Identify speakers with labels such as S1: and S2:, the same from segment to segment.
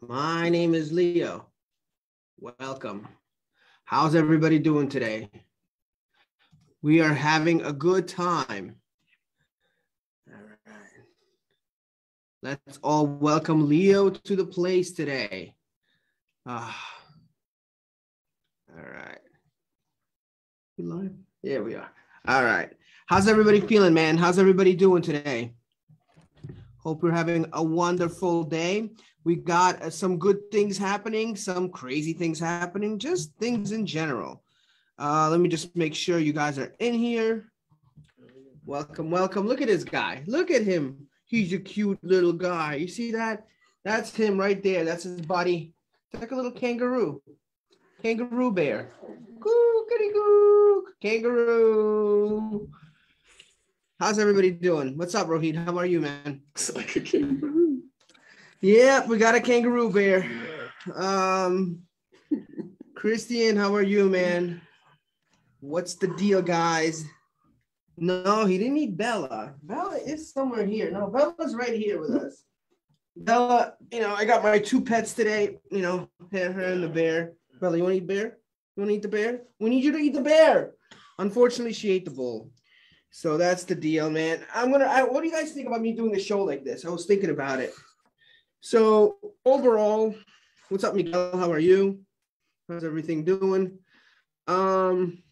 S1: My name is Leo. Welcome. How's everybody doing today? We are having a good time. All right. Let's all welcome Leo to the place today. Ah. All right. We live? Yeah, we are. All right. How's everybody feeling, man? How's everybody doing today? Hope you're having a wonderful day. We got uh, some good things happening, some crazy things happening, just things in general. Uh, let me just make sure you guys are in here. Welcome, welcome. Look at this guy. Look at him. He's a cute little guy. You see that? That's him right there. That's his body. It's like a little kangaroo. Kangaroo bear. Goo. Kangaroo. How's everybody doing? What's up, Rohit? How are you, man?
S2: It's like a kangaroo.
S1: Yeah, we got a kangaroo bear. Um, Christian, how are you, man? What's the deal, guys? No, he didn't eat Bella. Bella is somewhere here. No, Bella's right here with us. Bella, you know, I got my two pets today. You know, her, her and the bear. Bella, you want to eat bear? You want to eat the bear? We need you to eat the bear. Unfortunately, she ate the bull. So that's the deal, man. I'm gonna. I, what do you guys think about me doing a show like this? I was thinking about it. So overall, what's up, Miguel? How are you? How's everything doing? Um,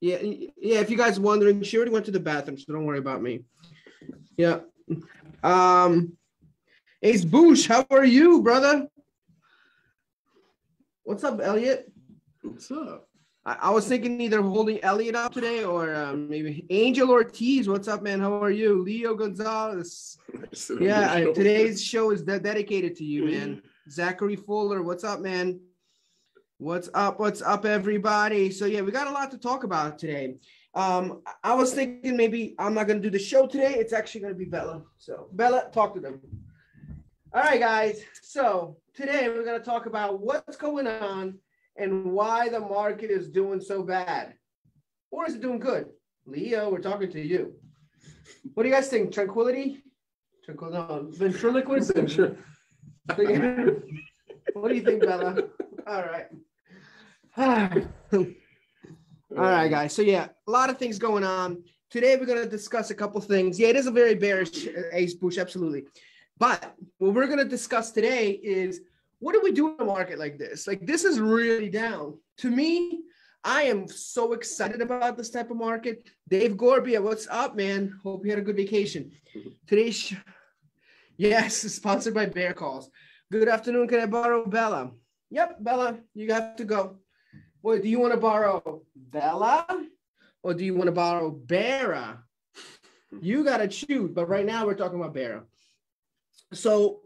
S1: yeah, yeah. If you guys wondering, she already went to the bathroom, so don't worry about me. Yeah. Um, Ace Boosh, how are you, brother? What's up, Elliot?
S2: What's up?
S1: I, I was thinking either holding Elliot up today or um, maybe Angel Ortiz. What's up, man? How are you? Leo Gonzalez. Yeah, I, today's show is de- dedicated to you, man. Zachary Fuller, what's up, man? What's up? What's up, everybody? So yeah, we got a lot to talk about today. Um, I was thinking maybe I'm not gonna do the show today. It's actually gonna be Bella. So Bella, talk to them. All right, guys. So today we're gonna talk about what's going on and why the market is doing so bad, or is it doing good? Leo, we're talking to you. What do you guys think? Tranquility? Tranquil? No, ventriloquist.
S2: Sure.
S1: what do you think, Bella? All right. All right, guys. So yeah, a lot of things going on. Today we're going to discuss a couple things. Yeah, it is a very bearish uh, ace push, absolutely. But what we're going to discuss today is what do we do in a market like this? Like this is really down. To me, I am so excited about this type of market. Dave Gorbia, what's up, man? Hope you had a good vacation. Today's sh- yes, sponsored by Bear Calls. Good afternoon. Can I borrow Bella? Yep, Bella, you have to go. What do you want to borrow Bella or do you want to borrow Bera? You got to choose. But right now we're talking about Bera. So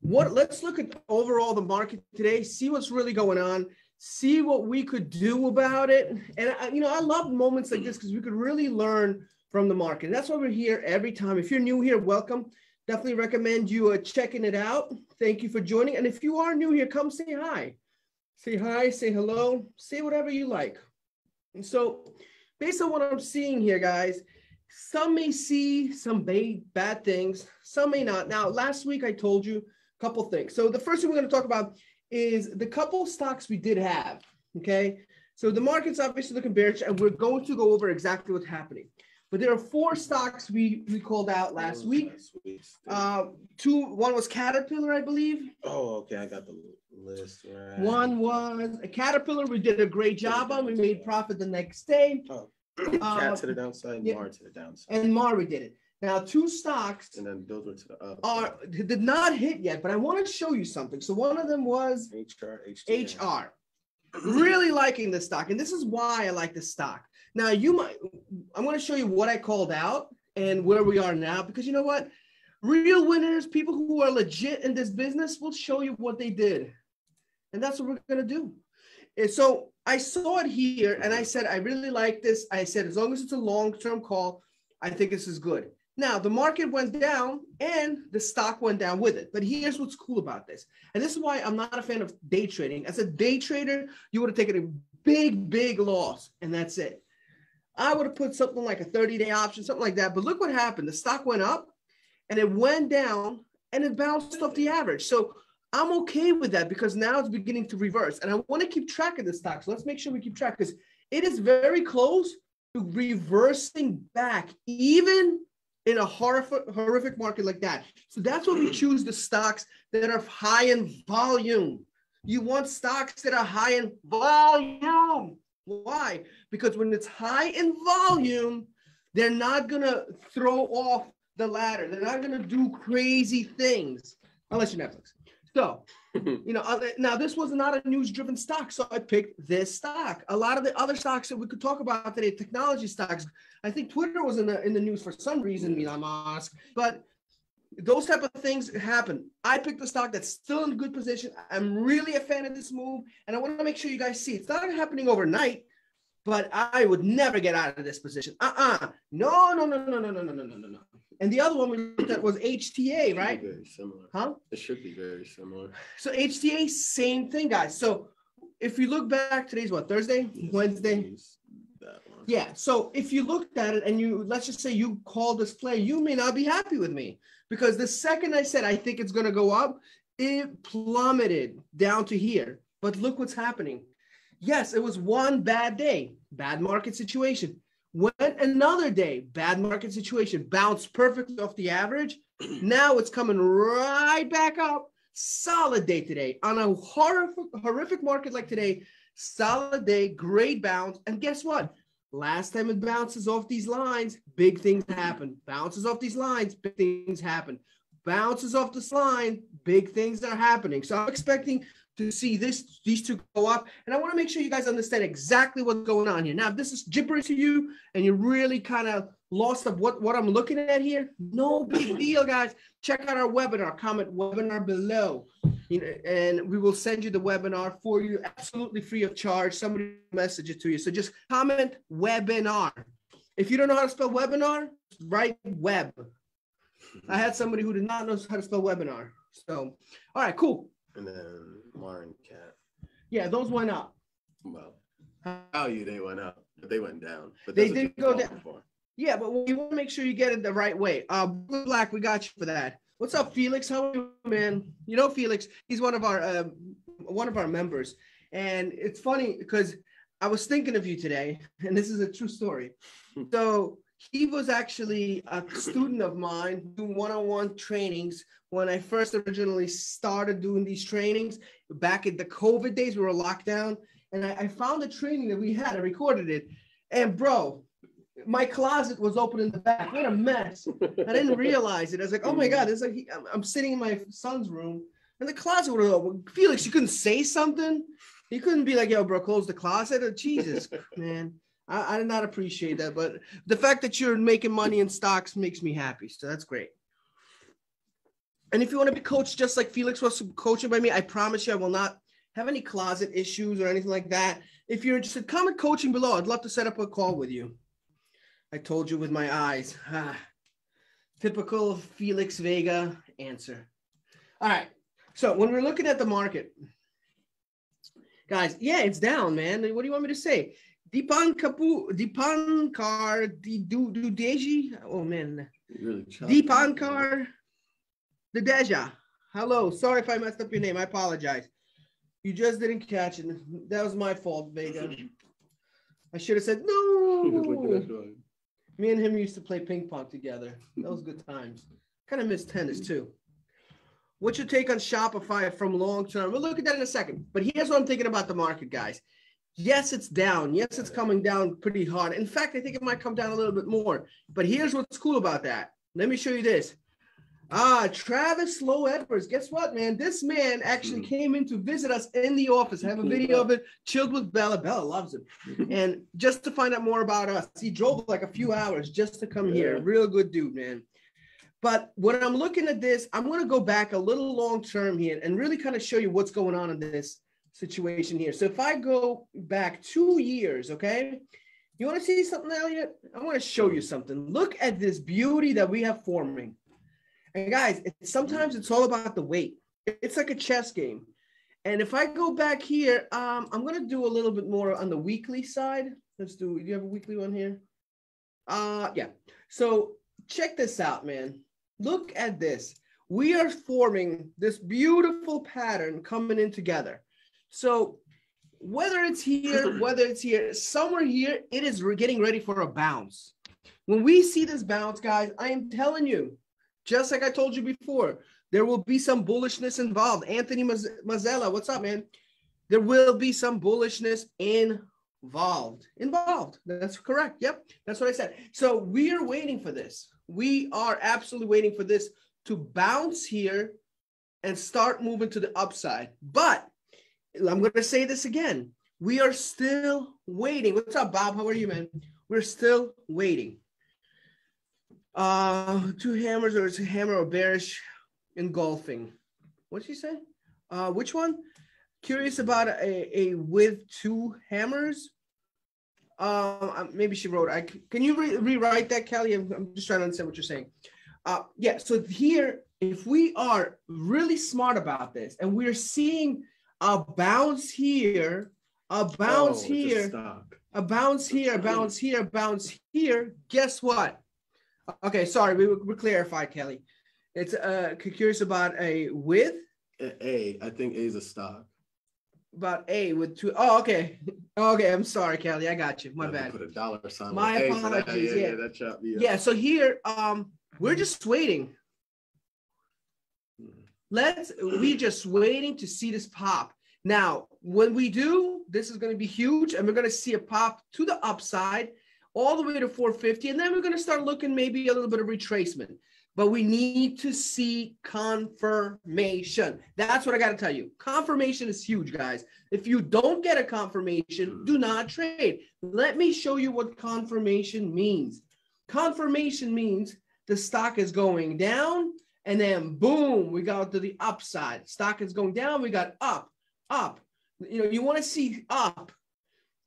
S1: what let's look at overall the market today, see what's really going on, see what we could do about it. And I, you know, I love moments like this because we could really learn from the market. And that's why we're here every time. If you're new here, welcome. Definitely recommend you uh, checking it out. Thank you for joining. And if you are new here, come say hi. Say hi, say hello, say whatever you like. And so, based on what I'm seeing here, guys, some may see some bad, bad things, some may not. Now, last week I told you couple things. So, the first thing we're going to talk about is the couple stocks we did have. Okay. So, the market's obviously looking bearish, and we're going to go over exactly what's happening. But there are four stocks we, we called out last week. Uh, two, one was Caterpillar, I believe.
S2: Oh, okay. I got the list right.
S1: One was a Caterpillar. We did a great job on. We made profit the next day.
S2: Oh.
S1: Uh,
S2: Cat to the downside,
S1: yeah.
S2: Mar to the downside.
S1: and Mar we did it. Now, two stocks
S2: And then those were up.
S1: are did not hit yet, but I want to show you something. So one of them was
S2: HR.
S1: HR. Really liking this stock, and this is why I like this stock. Now, you might. I'm going to show you what I called out and where we are now, because you know what? Real winners, people who are legit in this business, will show you what they did, and that's what we're going to do. And so I saw it here, and I said I really like this. I said as long as it's a long-term call, I think this is good. Now, the market went down and the stock went down with it. But here's what's cool about this. And this is why I'm not a fan of day trading. As a day trader, you would have taken a big, big loss, and that's it. I would have put something like a 30 day option, something like that. But look what happened. The stock went up and it went down and it bounced off the average. So I'm okay with that because now it's beginning to reverse. And I want to keep track of the stock. So Let's make sure we keep track because it is very close to reversing back, even in a horrific, horrific market like that. So that's why we hmm. choose the stocks that are high in volume. You want stocks that are high in volume. Why? Because when it's high in volume, they're not going to throw off the ladder. They're not going to do crazy things unless you're Netflix. So, you know, uh, now this was not a news driven stock. So I picked this stock. A lot of the other stocks that we could talk about today, technology stocks, I think Twitter was in the, in the news for some reason, Elon Musk, but those type of things happen. I picked a stock that's still in good position. I'm really a fan of this move, and I want to make sure you guys see it's not happening overnight, but I would never get out of this position. Uh-uh. No, no, no, no, no, no, no, no, no, no, no. And the other one we looked at was HTA, right?
S2: Very similar.
S1: Huh?
S2: It should be very similar.
S1: So HTA, same thing, guys. So if you look back, today's what Thursday, Wednesday.
S2: That one.
S1: Yeah. So if you looked at it and you let's just say you call this play, you may not be happy with me because the second I said I think it's going to go up, it plummeted down to here. But look what's happening. Yes, it was one bad day, bad market situation. Went another day, bad market situation, bounced perfectly off the average. Now it's coming right back up. Solid day today on a horrific, horrific market like today. Solid day, great bounce. And guess what? Last time it bounces off these lines, big things happen. Bounces off these lines, big things happen. Bounces off this line, big things are happening. So I'm expecting to see this these two go up. And I want to make sure you guys understand exactly what's going on here. Now, if this is gibberish to you and you're really kind of lost of what, what I'm looking at here, no big deal, guys. Check out our webinar, comment webinar below. You know, and we will send you the webinar for you absolutely free of charge. Somebody message it to you. So just comment webinar. If you don't know how to spell webinar, write web. I had somebody who did not know how to spell webinar. So, all right, cool.
S2: And then Martin Cat.
S1: Yeah, those went up.
S2: Well, value they went up, but they went down. But
S1: They
S2: didn't
S1: go down.
S2: before.
S1: Yeah, but we want to make sure you get it the right way. Uh, Blue Black, we got you for that. What's up, Felix? How are you, man? You know Felix. He's one of our uh, one of our members, and it's funny because I was thinking of you today, and this is a true story. So he was actually a student of mine doing one-on-one trainings when I first originally started doing these trainings back in the COVID days. We were locked down, and I, I found the training that we had. I recorded it, and bro, my closet was open in the back. What a mess! I didn't realize it. I was like, oh my god, it's like he- I'm, I'm sitting in my son's room, and the closet was open. Felix, you couldn't say something. You couldn't be like, yo, bro, close the closet. Oh, Jesus, man. I, I did not appreciate that, but the fact that you're making money in stocks makes me happy. So that's great. And if you want to be coached just like Felix was coaching by me, I promise you I will not have any closet issues or anything like that. If you're interested, comment coaching below. I'd love to set up a call with you. I told you with my eyes. Ah, typical Felix Vega answer. All right. So when we're looking at the market, guys, yeah, it's down, man. What do you want me to say? Deepan Kapu, Deepankar, Du Dudeji. Oh man,
S2: really.
S1: Deepankar, Deja. Hello. Sorry if I messed up your name. I apologize. You just didn't catch it. That was my fault, Vega. I should have said no. Me and him used to play ping pong together. That was good times. Kind of miss tennis too. What's your take on Shopify from long term? We'll look at that in a second. But here's what I'm thinking about the market, guys. Yes, it's down. Yes, it's coming down pretty hard. In fact, I think it might come down a little bit more. But here's what's cool about that. Let me show you this. Ah, Travis Lowe Edwards. Guess what, man? This man actually
S2: Hmm.
S1: came in to visit us in the office. I have a video of it. Chilled with Bella. Bella loves it. And just to find out more about us, he drove like a few hours just to come here. Real good dude, man. But when I'm looking at this, I'm going to go back a little long term here and really kind of show you what's going on in this situation here. So if I go back two years, okay, you want to see something, Elliot? I want to show you something. Look at this beauty that we have forming. And guys, it, sometimes it's all about the weight. It's like a chess game. And if I go back here, um, I'm gonna do a little bit more on the weekly side. Let's do. Do you have a weekly one here? Uh, yeah. So check this out, man. Look at this. we are forming this beautiful pattern coming in together. So whether it's here, whether it's here, somewhere here, it is getting ready for a bounce. When we see this bounce, guys, I am telling you, just like I told you before, there will be some bullishness involved. Anthony Mazzella, what's up, man? There will be some bullishness involved. Involved. That's correct. Yep. That's what I said. So we are waiting for this. We are absolutely waiting for this to bounce here and start moving to the upside. But I'm going to say this again. We are still waiting. What's up, Bob? How are you, man? We're still waiting. Uh, two hammers or it's a hammer or bearish engulfing. What'd she say? Uh, which one? Curious about a, a with two hammers. Uh, maybe she wrote. I can you re- rewrite that, Kelly? I'm, I'm, just trying to understand what you're saying. Uh, yeah. So here, if we are really smart about this, and we're seeing a bounce here, a bounce oh, here, a, a bounce here, a bounce here, a bounce here. Guess what? Okay, sorry, we we clarified, Kelly. It's uh curious about a with
S2: a. I think A is a stock.
S1: About A with two. Oh, okay. Okay, I'm sorry, Kelly. I got you. My bad.
S2: Put a dollar sign.
S1: My apologies. yeah, yeah, yeah, yeah. So here, um, we're just waiting. Let's. We just waiting to see this pop. Now, when we do, this is going to be huge, and we're going to see a pop to the upside all the way to 450, and then we're going to start looking maybe a little bit of retracement but we need to see confirmation. That's what I got to tell you. Confirmation is huge, guys. If you don't get a confirmation, hmm. do not trade. Let me show you what confirmation means. Confirmation means the stock is going down, and then boom, we got to the upside. Stock is going down, we got up, up. You know, you want to see up.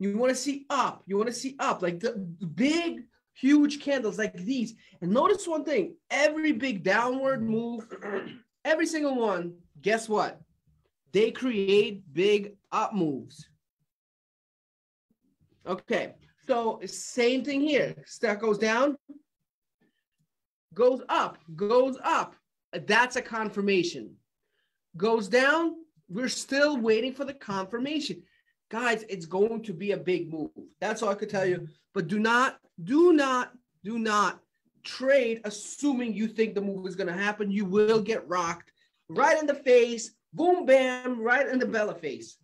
S1: You want to see up. You want to see up, like the big huge candles like these. And notice one thing every big downward move, every single one, guess what? They create big up moves. Okay, so same thing here. Stock goes down, goes up, goes up. That's a confirmation. Goes down, we're still waiting for the confirmation. Guys, it's going to be a big move. That's all I could tell you. But do not do not, do not trade assuming you think the move is going to happen. You will get rocked right in the face, boom, bam, right in the Bella face.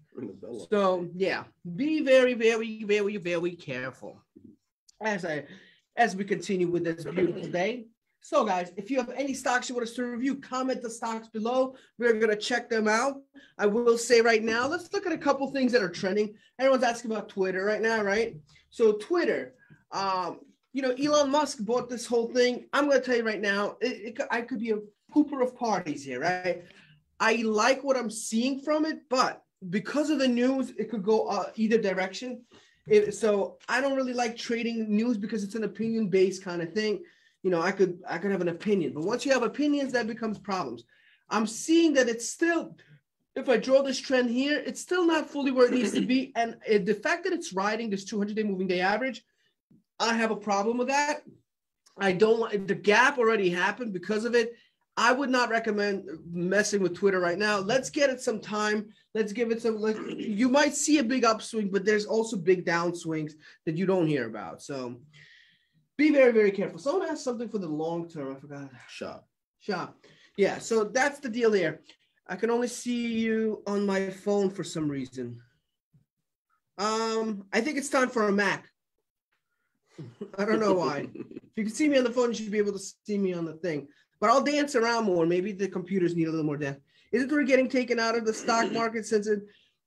S1: So yeah, be very, very, very, very careful as I as we continue with this beautiful day. So, guys, if you have any stocks you want us to review, comment the stocks below. We're going to check them out. I will say right now, let's look at a couple things that are trending. Everyone's asking about Twitter right now, right? So, Twitter, um, you know, Elon Musk bought this whole thing. I'm going to tell you right now, it, it, I could be a pooper of parties here, right? I like what I'm seeing from it, but because of the news, it could go uh, either direction. It, so I don't really like trading news because it's an opinion based kind of thing. You know, I could I could have an opinion, but once you have opinions, that becomes problems. I'm seeing that it's still, if I draw this trend here, it's still not fully where it needs to be, and it, the fact that it's riding this 200 day moving day average I have a problem with that. I don't want the gap already happened because of it. I would not recommend messing with Twitter right now. Let's get it some time. Let's give it some. Like, you might see a big upswing, but there's also big downswings that you don't hear about. So be very, very careful. Someone asked something for the long term. I forgot.
S2: Shop.
S1: Shop. Yeah. So that's the deal there. I can only see you on my phone for some reason. Um, I think it's time for a Mac. I don't know why. if you can see me on the phone, you should be able to see me on the thing. But I'll dance around more. Maybe the computers need a little more dance. Is it we're getting taken out of the stock market since it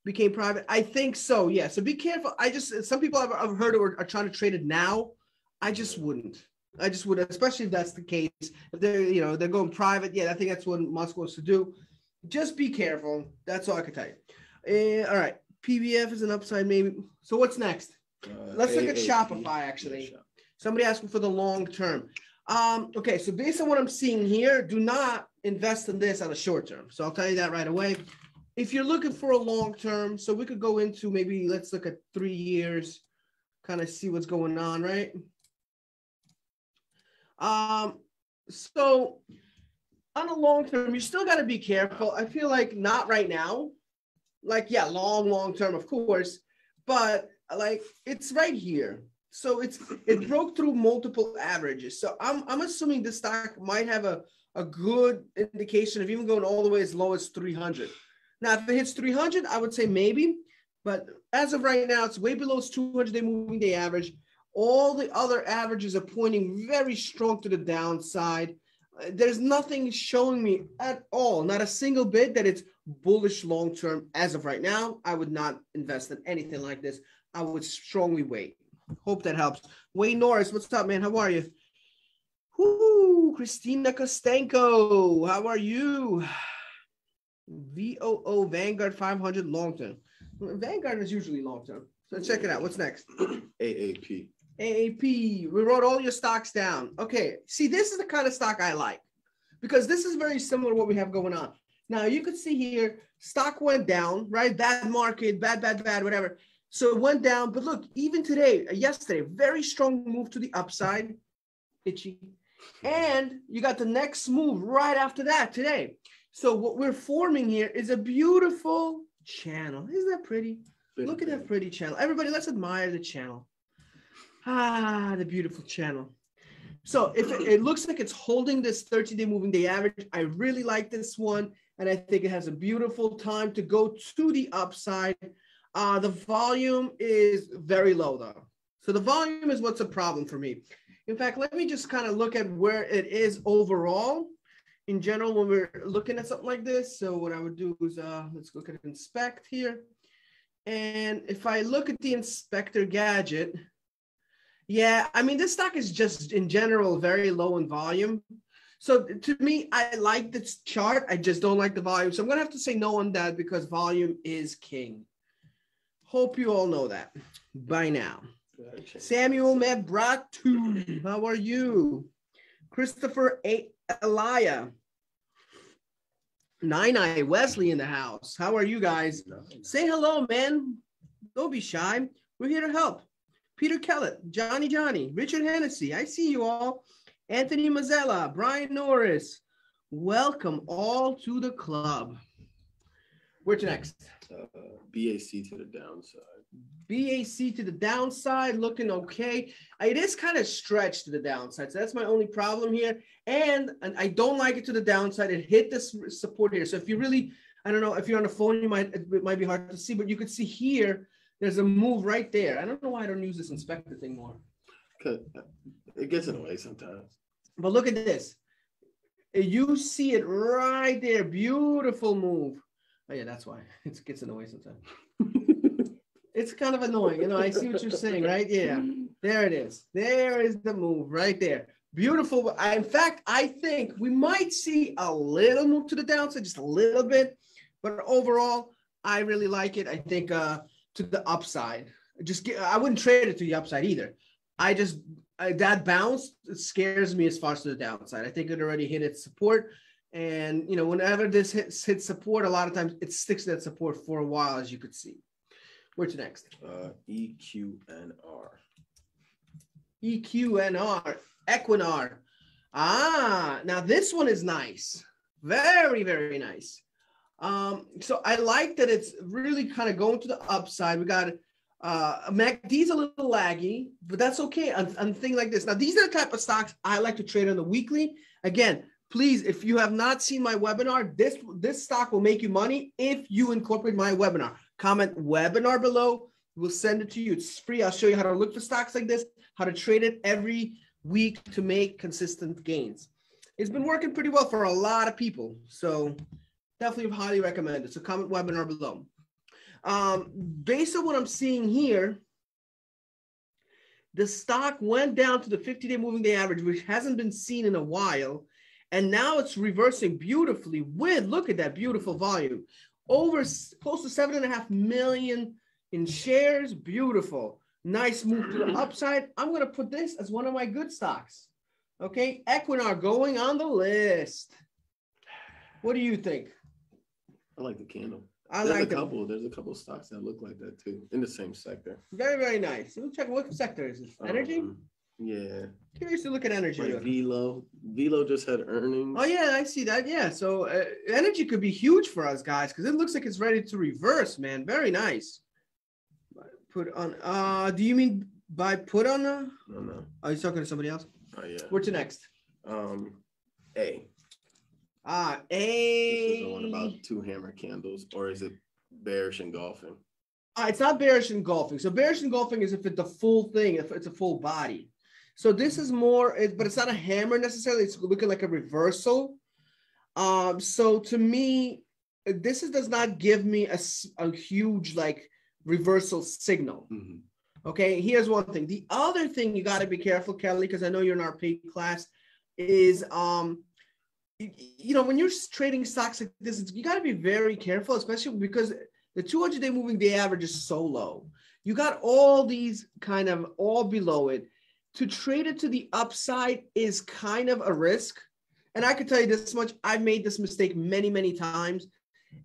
S1: became private? I think so. Yeah. So be careful. I just some people I've, I've heard are, are trying to trade it now. I just wouldn't. I just would, especially if that's the case. If they're you know they're going private, yeah, I think that's what Musk wants to do. Just be careful. That's all I can tell you. Uh, all right, PBF is an upside maybe. So what's next? Uh, Let's look at Shopify actually. Somebody asking for the long term. Um, okay, so based on what I'm seeing here, do not invest in this on the short term. So I'll tell you that right away. If you're looking for a long term, so we could go into maybe let's look at three years, kind of see what's going on, right? Um, so on a long term, you still got to be careful. I feel like not right now. Like, yeah, long, long term, of course, but like it's right here. So it's it broke through multiple averages. So I'm I'm assuming the stock might have a, a good indication of even going all the way as low as 300. Now, if it hits 300, I would say maybe, but as of right now, it's way below its 200 day moving day average. All the other averages are pointing very strong to the downside. Uh, there's nothing showing me at all, not a single bit, that it's bullish long term. As of right now, I would not invest in anything like this. I would strongly wait. Hope that helps. Wayne Norris, what's up, man? How are you? Whoo, Christina Kostenko, how are you? VOO Vanguard 500 long term. Vanguard is usually long term. So check it out. What's next?
S2: AAP.
S1: AAP. We wrote all your stocks down. Okay. See, this is the kind of stock I like because this is very similar to what we have going on. Now you could see here, stock went down, right? Bad market, bad, bad, bad, whatever. So it went down. But look, even today, uh, yesterday, very strong move to the upside. Itchy. And you got the next move right after that today. So what we're forming here is a beautiful channel. Isn't that pretty? Look at that pretty channel. Everybody, let's admire the channel. Ah, the beautiful channel. So if it, it looks like it's holding this 30-day moving day average, I really like this one. And I think it has a beautiful time to go to the upside. Uh, the volume is very low though. So the volume is what's a problem for me. In fact, let me just kind of look at where it is overall in general when we're looking at something like this. So what I would do is uh, let's look at inspect here. And if I look at the inspector gadget, yeah, I mean, this stock is just in general very low in volume. So to me, I like this chart. I just don't like the volume. So I'm going to have to say no on that because volume is king. Hope you all know that by now. Samuel Mebratu, how are you? Christopher A. Elia. Nine Eye Wesley in the house. How are you guys? Say hello, man. Don't be shy. We're here to help. Peter Kellett, Johnny Johnny, Richard Hennessy. I see you all. Anthony Mazzella, Brian Norris. Welcome all to the club. Where to next?
S2: Uh, BAC to the downside.
S1: BAC to the downside, looking okay. It is kind of stretched to the downside, so that's my only problem here. And, and I don't like it to the downside. It hit this support here. So if you really, I don't know, if you're on the phone, you might it might be hard to see, but you could see here there's a move right there. I don't know why I don't use this inspector thing more.
S2: It gets in the way sometimes.
S1: But look at this. You see it right there. Beautiful move. Oh yeah, that's why it gets in the way sometimes. it's kind of annoying. You know, I see what you're saying, right? Yeah. There it is. There is the move right there. Beautiful. In fact, I think we might see a little move to the downside, just a little bit. But overall, I really like it. I think uh to the upside. Just get, I wouldn't trade it to the upside either. I just I, that bounce scares me as far as to the downside. I think it already hit its support, and you know whenever this hits hits support, a lot of times it sticks to that support for a while, as you could see. What's next?
S2: Uh, EQNR.
S1: EQNR. Equinor. Ah, now this one is nice. Very, very nice. Um, so I like that it's really kind of going to the upside. We got uh MACD's a little laggy, but that's okay on, on thing like this. Now, these are the type of stocks I like to trade on the weekly. Again, please, if you have not seen my webinar, this this stock will make you money if you incorporate my webinar. Comment webinar below. We'll send it to you. It's free. I'll show you how to look for stocks like this, how to trade it every week to make consistent gains. It's been working pretty well for a lot of people. So definitely highly recommend it. So comment webinar below. Um, based on what I'm seeing here, the stock went down to the 50-day moving day average, which hasn't been seen in a while. And now it's reversing beautifully with, look at that beautiful volume. Over close to seven and a half million in shares. Beautiful. Nice move to the upside. I'm going to put this as one of my good stocks. Okay. Equinor going on the list. What do you think?
S2: I like the candle.
S1: I
S2: there's
S1: like
S2: a couple. There's a couple stocks that look like that too in the same sector.
S1: Very, very nice. Let me check what sector is this? Energy?
S2: Um, Yeah.
S1: Curious to look at energy.
S2: Like Velo. Velo just had earnings.
S1: Oh yeah, I see that. Yeah, so uh, energy could be huge for us guys because it looks like it's ready to reverse, man. Very nice. Put on. Uh, do you mean by put on? A...
S2: No, no.
S1: Are you talking to somebody else?
S2: Oh yeah.
S1: Where to next?
S2: Um, A.
S1: Ah,
S2: This
S1: A.
S2: is the one about two hammer candles, or is it bearish engulfing?
S1: Uh, it's not bearish engulfing. So bearish engulfing is if it's the full thing, if it's a full body. So this is more, it, but it's not a hammer necessarily. It's looking like a reversal. Um, so to me, this is, does not give me a, a huge like reversal signal.
S2: Mhm.
S1: Okay, here's one thing. The other thing you got to be careful, Kelly, because I know you're in our paid class, is um, you, know, when you're trading stocks like this, you got to be very careful, especially because the 200 day moving day average is so low. You got all these kind of all below it. To trade it to the upside is kind of a risk. And I can tell you this much I've made this mistake many, many times.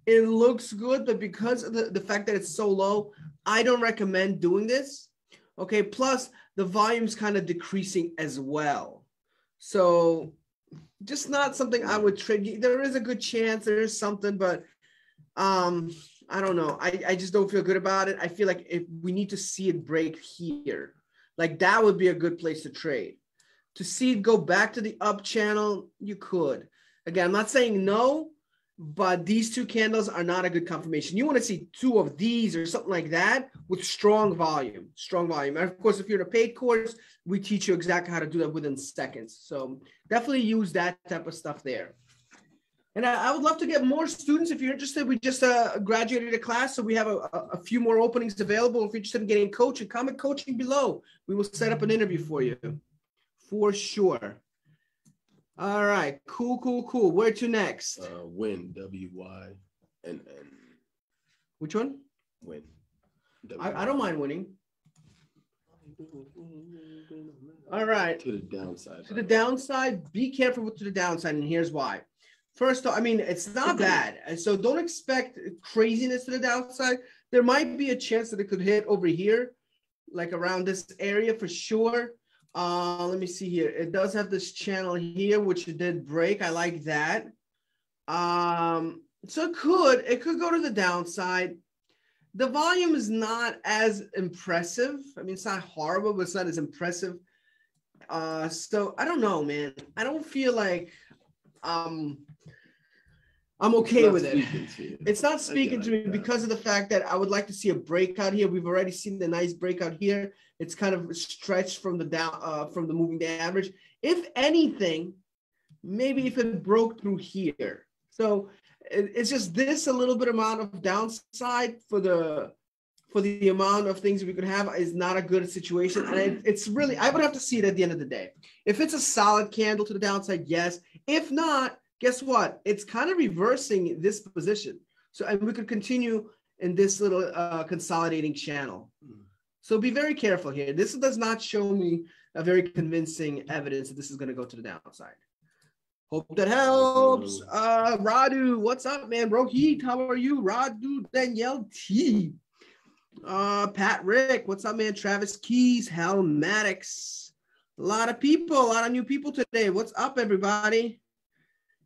S1: It looks good, but because of the, the fact that it's so low, I don't recommend doing this. Okay. Plus, the volume's kind of decreasing as well. So, just not something I would trade. There is a good chance there is something, but um, I don't know. I, I just don't feel good about it. I feel like if we need to see it break here, like that would be a good place to trade. To see it go back to the up channel, you could. Again, I'm not saying no, but these two candles are not a good confirmation. You want to see two of these or something like that with strong volume, strong volume. And of course, if you're in a paid course, we teach you exactly how to do that within seconds. So definitely use that type of stuff there. And I, would love to get more students if you're interested. We just uh, graduated a class, so we have a, a a few more openings available. If you're interested in getting coaching, comment coaching below. We will set up an interview for you for sure. All right, cool, cool, cool. Where to next?
S2: Uh, win. W Y N N.
S1: Which one?
S2: Win.
S1: I, I don't mind winning. All right.
S2: To the downside.
S1: To the downside, be careful with to the downside, and here's why. First, I mean, it's not bad, and so don't expect craziness to the downside. There might be a chance that it could hit over here, like around this area for sure. Uh, let me see here. It does have this channel here, which it did break. I like that. Um, so it could it could go to the downside. The volume is not as impressive. I mean, it's not horrible, but it's not as impressive. Uh, so I don't know, man. I don't feel like um I'm okay with it.
S2: speaking to you.
S1: It's not speaking to me
S2: that.
S1: because of the fact that I would like to see a breakout here. We've already seen the nice breakout here. It's kind of stretched from the down uh, from the moving day average. If anything, maybe if it broke through here. So it- it's just this a little bit amount of downside for the for the amount of things we could have is not a good situation. And it, it's really I would have to see it at the end of the day. If it's a solid candle to the downside, yes. If not, guess what? It's kind of reversing this position. So, and we could continue in this little uh, consolidating channel. So be very careful here. This does not show me a very convincing evidence that this is going to go to the downside. Hope that helps. Uh, Radu, what's up, man? Rohit, how are you? Radu, Danielle T. Uh, Pat Rick, what's up, man? Travis Keys, Hal Maddox. A lot of people, a lot of new people today. What's up, everybody?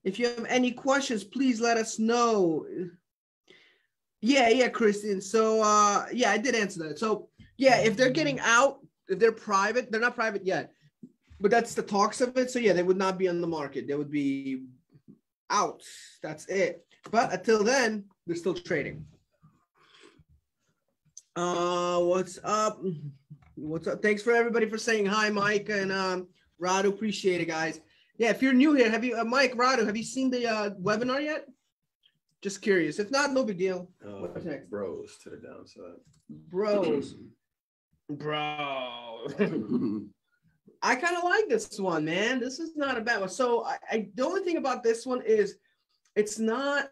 S1: If you have any questions, please let us know. Yeah, yeah, Christian. So uh yeah, I did answer that. So yeah, if they're getting out, if they're private, they're not private yet. But that's the talks of it. So yeah, they would not be on the market. They would be out. That's it. But until then, they're still trading. Uh what's up? What's up? Thanks for everybody for saying hi, Mike and um Radu. Appreciate it, guys. Yeah, if you're new here, have you, uh, Mike Radu, have you seen the uh, webinar yet? Just curious. If not, no big deal.
S2: Uh,
S1: What's next?
S2: bros to the downside.
S1: Bros, bro. I kind of like this one, man. This is not a bad one. So I, I the only thing about this one is it's not.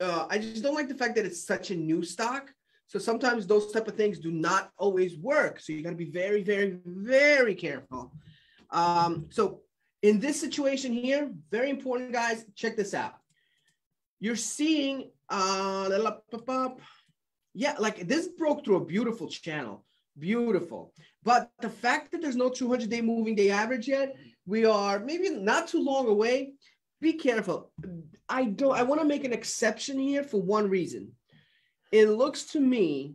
S1: Uh, I just don't like the fact that it's such a new stock. So sometimes those type of things do not always work. So you got to be very, very, very careful. Um, so in this situation here, very important, guys. Check this out. You're seeing, uh, yeah, like this broke through a beautiful channel. Beautiful. But the fact that there's no 200 day moving day average yet, we are maybe not too long away. Be careful. I don't, I want to make an exception here for one reason. It looks to me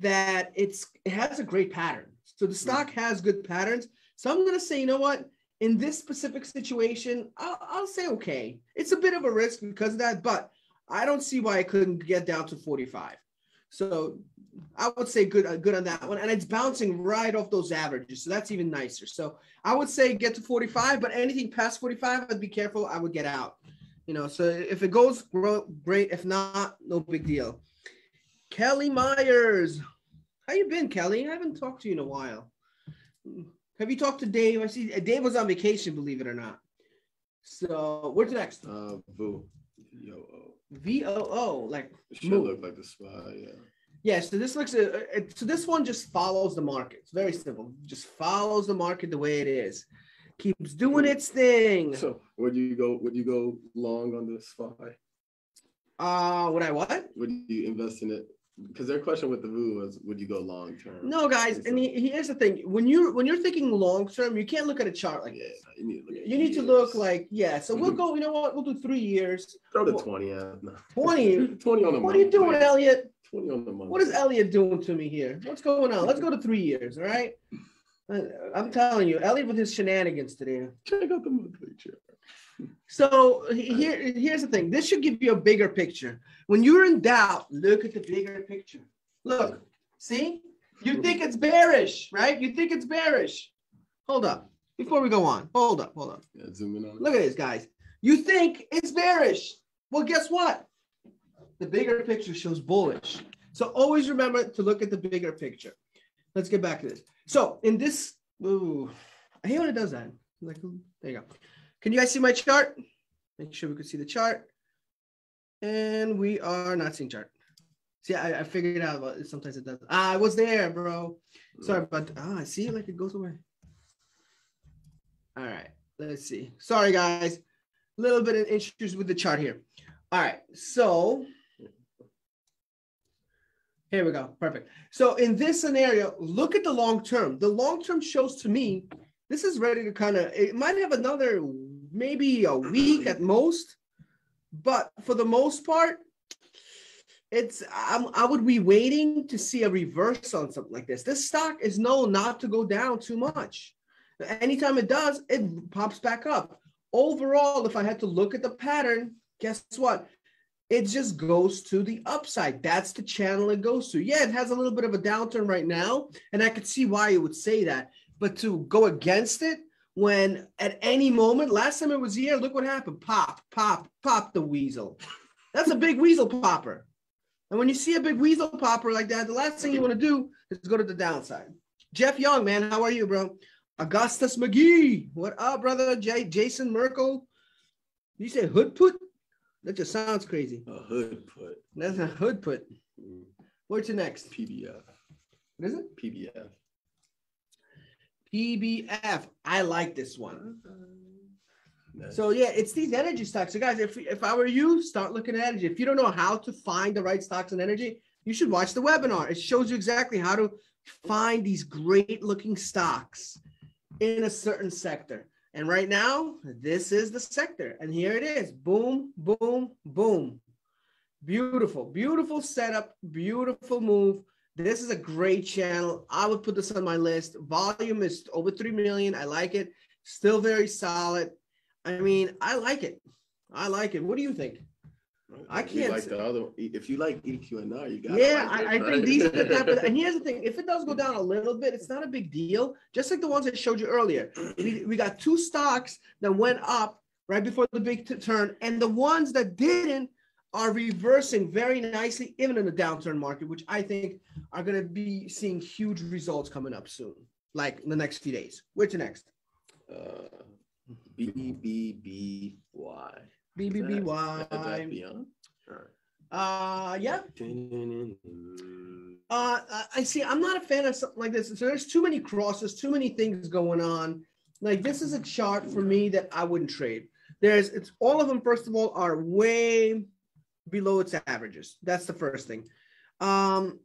S1: that it's, it has a great pattern. So the stock has good patterns. So I'm going to say, you know what? In this specific situation, I'll, I'll say okay. It's a bit of a risk because of that, but I don't see why I couldn't get down to 45. So I would say good, uh, good on that one. And it's bouncing right off those averages. So that's even nicer. So I would say get to 45, but anything past 45, I'd be careful. I would get out. You know, so if it goes great, if not, no big deal. Kelly Myers. How you been, Kelly? I haven't talked to you in a while. Have you talked to Dave? I see Dave was on vacation, believe it or not. So what's next?
S2: Uh, Boo. Yo,
S1: V O O, like
S2: it should look like the spy, yeah.
S1: Yeah, so this looks uh, it, so this one just follows the market. It's very simple. Just follows the market the way it is. Keeps doing its thing.
S2: So would you go would you go long on the spy?
S1: Uh would I what?
S2: Would you invest in it because their question with the VU was, would you go long term?
S1: No, guys, and he, here's the thing: when you when you're thinking long term, you can't look at a chart like this. You need to look, you need to look like yeah. So we'll mm-hmm. go. You know what? We'll do three years.
S2: Throw the twenty out.
S1: No. Twenty.
S2: twenty on the.
S1: What are you doing, Elliot?
S2: Twenty on the month.
S1: What is Elliot doing to me here? What's going on? Let's go to three years. All right. Uh, I'm telling you, Elliot with his shenanigans today.
S2: Check out the monthly chart.
S1: So here, here's the thing. This should give you a bigger picture. When you're in doubt, look at the bigger picture. Look, see? You think it's bearish, right? You think it's bearish. Hold up. Before we go on, hold up, hold up.
S2: Yeah, zoom in on
S1: Look at this, guys. You think it's bearish. Well, guess what? The bigger picture shows bullish. So always remember to look at the bigger picture. Let's get back to this. So in this, ooh, I hate when it does that. Like, there you go. Can you guys see my chart? Make sure we can see the chart. And we are not seeing chart. See, I, I figured out, but sometimes it does. Ah, I was there, bro. Sorry, but ah, I see, like it goes away. All right, let's see. Sorry, guys. A little bit of issues with the chart here. All right, so here we go. Perfect. So in this scenario, look at the long term. The long term shows to me this is ready to kind of. It might have another maybe a week at most, but for the most part, it's I'm, I would be waiting to see a reverse on something like this. This stock is known not to go down too much. Anytime it does, it pops back up. Overall, if I had to look at the pattern, guess what? It just goes to the upside. That's the channel it goes to. Yeah, it has a little bit of a downturn right now, and I could see why you would say that. But to go against it when at any moment, last time it was here, look what happened. Pop, pop, pop the weasel. That's a big weasel popper. And when you see a big weasel popper like that, the last thing you want to do is go to the downside. Jeff Young, man, how are you, bro? Augustus McGee, what up, brother? J- Jason Merkel. You say hood put? That just sounds crazy.
S2: A hood put.
S1: That's a hood put.
S2: Mm.
S1: What's your next?
S2: PBF.
S1: What is it?
S2: PBF.
S1: PBF. I like this one. Mm-hmm. So yeah, it's these energy stocks. So guys, if if I were you, start looking at energy. If you don't know how to find the right stocks and energy, you should watch the webinar. It shows you exactly how to find these great looking stocks in a certain sector. And right now, this is the sector. And here it is. Boom, boom, boom. Beautiful, beautiful setup, beautiful move. This is a great channel. I would put this on my list. Volume is over 3 million. I like it. Still very solid. I mean, I like it. I like it. What do you think? I can't.
S2: Like the other, if you like EQNR, you got.
S1: Yeah, like it, I, I think these are the type of. And here's the thing: if it does go down a little bit, it's not a big deal. Just like the ones I showed you earlier, we, we got two stocks that went up right before the big turn, and the ones that didn't are reversing very nicely, even in the downturn market, which I think are going to be seeing huge results coming up soon, like in the next few days. Which next?
S2: Uh, BBBY.
S1: BBBY.
S2: beyond?
S1: Uh, yeah. Uh, I see. I'm not a fan of something like this. So there's too many crosses, too many things going on. Like this is a chart for me that I wouldn't trade. There's, it's all of them. First of all, are way below its averages. That's the first thing. Um,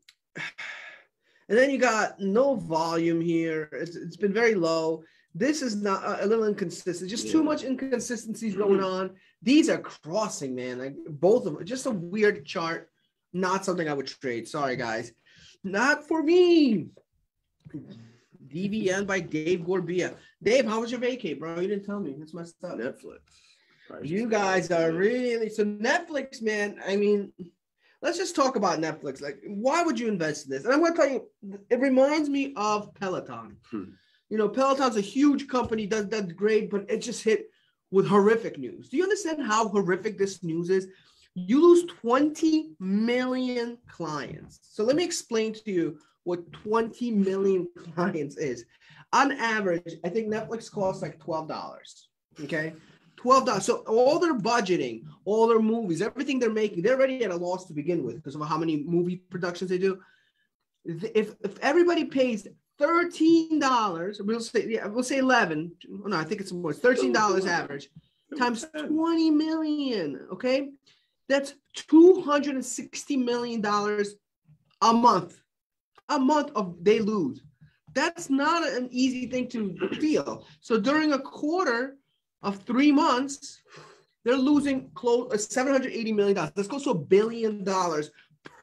S1: And then you got no volume here. It's, it's been very low. This is not a little inconsistent. Just too much inconsistencies going on. These are crossing, man. Like both of them. Just a weird chart. Not something I would trade. Sorry, guys. Not for me. DVN by Dave Gorbia. Dave, how was your vacay, bro? You didn't tell me. That's messed up.
S2: Netflix.
S1: You guys are really so Netflix, man. I mean, let's just talk about Netflix. Like, why would you invest in this? And I'm going to tell you, it reminds me of Peloton.
S2: Hmm.
S1: You know, Peloton's a huge company, does does great, but it just hit with horrific news. Do you understand how horrific this news is? You lose 20 million clients. So let me explain to you what 20 million clients is. On average, I think Netflix costs like $12. Okay. Twelve dollars. So all their budgeting, all their movies, everything they're making, they're already at a loss to begin with because of how many movie productions they do. If if everybody pays thirteen dollars, we'll say yeah, we'll say eleven. Oh, no, I think it's more. It's thirteen dollars average times twenty million. Okay, that's two hundred and sixty million dollars a month. A month of they lose. That's not an easy thing to feel. So during a quarter of three months, they're losing close uh, seven hundred eighty million dollars. That's close to a billion dollars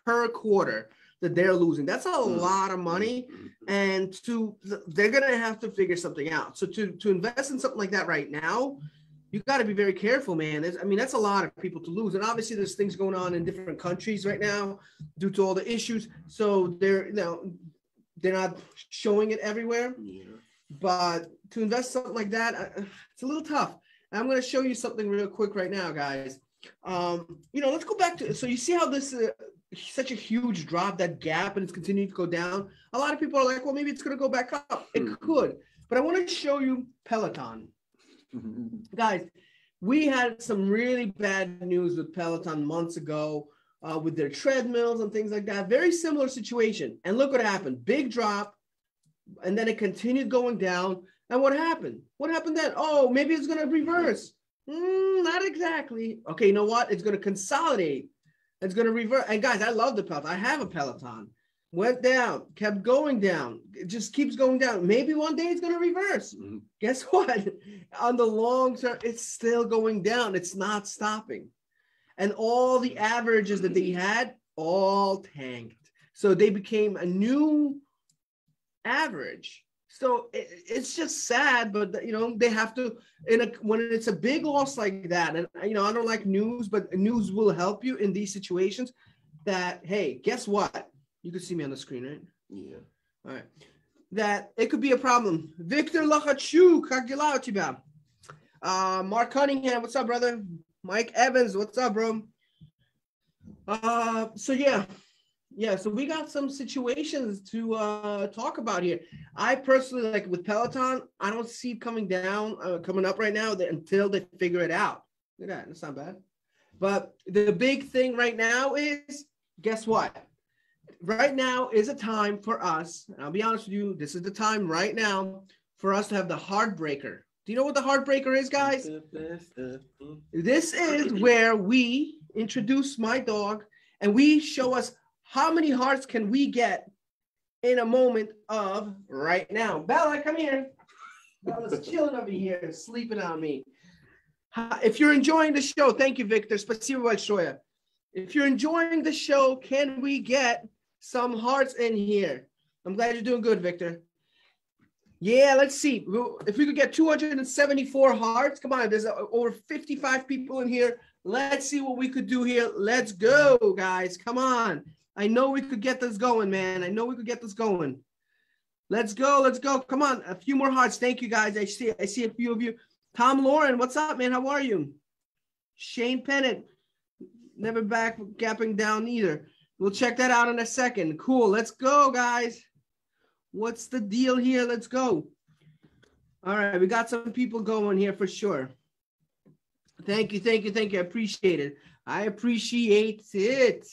S1: per quarter that they're losing. That's a
S2: Mm.
S1: lot of money, and to they're gonna have to figure something out. So to to invest in something like that right now, you got to be very careful, man. There's, I mean, that's a lot of people to lose, and obviously there's things going on in different countries right now due to all the issues. So they're you know they're not showing it everywhere
S2: Yeah.
S1: But to invest something like that, uh, it's a little tough. And I'm going to show you something real quick right now, guys. Um, you know, let's go back to so you see how this uh, such a huge drop, that gap, and it's continuing to go down. A lot of people are like, well, maybe it's going to go back up. It
S2: Mhm.
S1: could, but I want to show you Peloton, guys. We had some really bad news with Peloton months ago uh, with their treadmills and things like that. Very similar situation. And look what happened: big drop, and then it continued going down. And what happened? What happened then? Oh, maybe it's going to reverse. Mm, not exactly. Okay, you know what? It's going to consolidate. It's going to reverse. And guys, I love the Peloton. I have a Peloton. Went down, kept going down. It just keeps going down. Maybe one day it's going to reverse.
S2: Mhm.
S1: Guess what? On the long term, it's still going down. It's not stopping. And all the averages that they had all tanked. So they became a new average. So it, it's just sad, but you know they have to. In a when it's a big loss like that, and you know I don't like news, but news will help you in these situations. That hey, guess what? You can see me on the screen, right?
S2: Yeah.
S1: All right. That it could be a problem. Victor Lachachuk, как дела у тебя? Uh, Mark Cunningham, what's up, brother? Mike Evans, what's up, bro? Uh, so yeah, yeah. So we got some situations to uh talk about here. I personally like with Peloton. I don't see coming down, uh, coming up right now until they figure it out. Look at that. That's not bad. But the big thing right now is guess what? Right now is a time for us, and I'll be honest with you, this is the time right now for us to have the heartbreaker. Do you know what the heartbreaker is, guys? This is where we introduce my dog and we show us how many hearts can we get in a moment of right now. Bella, come here. Bella's chilling over here, sleeping on me. Hi- If you're enjoying the show, thank you, Victor. Спасибо большое. If you're enjoying the show, can we get some hearts in here? I'm glad you're doing good, Victor. Yeah, let's see. We'll- If we could get 274 hearts, come on, there's uh, over 55 people in here. Let's see what we could do here. Let's go, guys. Come on. I know we could get this going, man. I know we could get this going. Let's go. Let's go. Come on. A few more hearts. Thank you, guys. I see I see a few of you. Tom Lauren, what's up, man? How are you? Shane Pennant, never back gapping down either. We'll check that out in a second. Cool. Let's go, guys. What's the deal here? Let's go. All right, we got some people going here for sure. Thank you, thank you, thank you. I appreciate it. I appreciate it.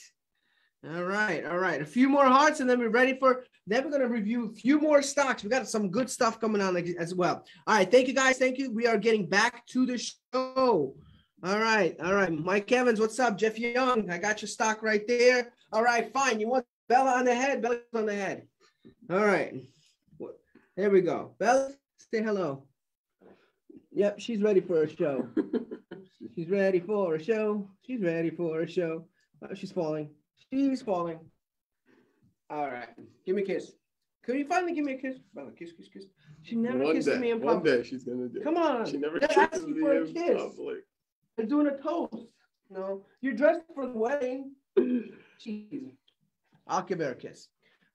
S1: All right, all right. A few more hearts, and then we're ready for. Then we're gonna review a few more stocks. We got some good stuff coming on as well. All right, thank you guys. Thank you. We are getting back to the show. All right, all right. Mike Evans, what's up? Jeff Young, I got your stock right there. All right, fine. You want Bella on the head? Bella's on the head. All right. There we go. Bella, say hello. Yep, she's ready for a show. She's ready for a show. She's ready for a show. Oh, she's falling. She's falling. All right. Give me a kiss. Could you finally give me a kiss? Kiss, kiss, kiss. She never
S2: one
S1: kisses
S2: day,
S1: me in public.
S2: one day she's gonna do.
S1: Come on.
S2: She never
S1: They're
S2: kisses
S1: asking
S2: me
S1: for a
S2: in
S1: kiss.
S2: public.
S1: They're doing a toast. No, you're dressed for the wedding. Jeez. I'll give her a kiss.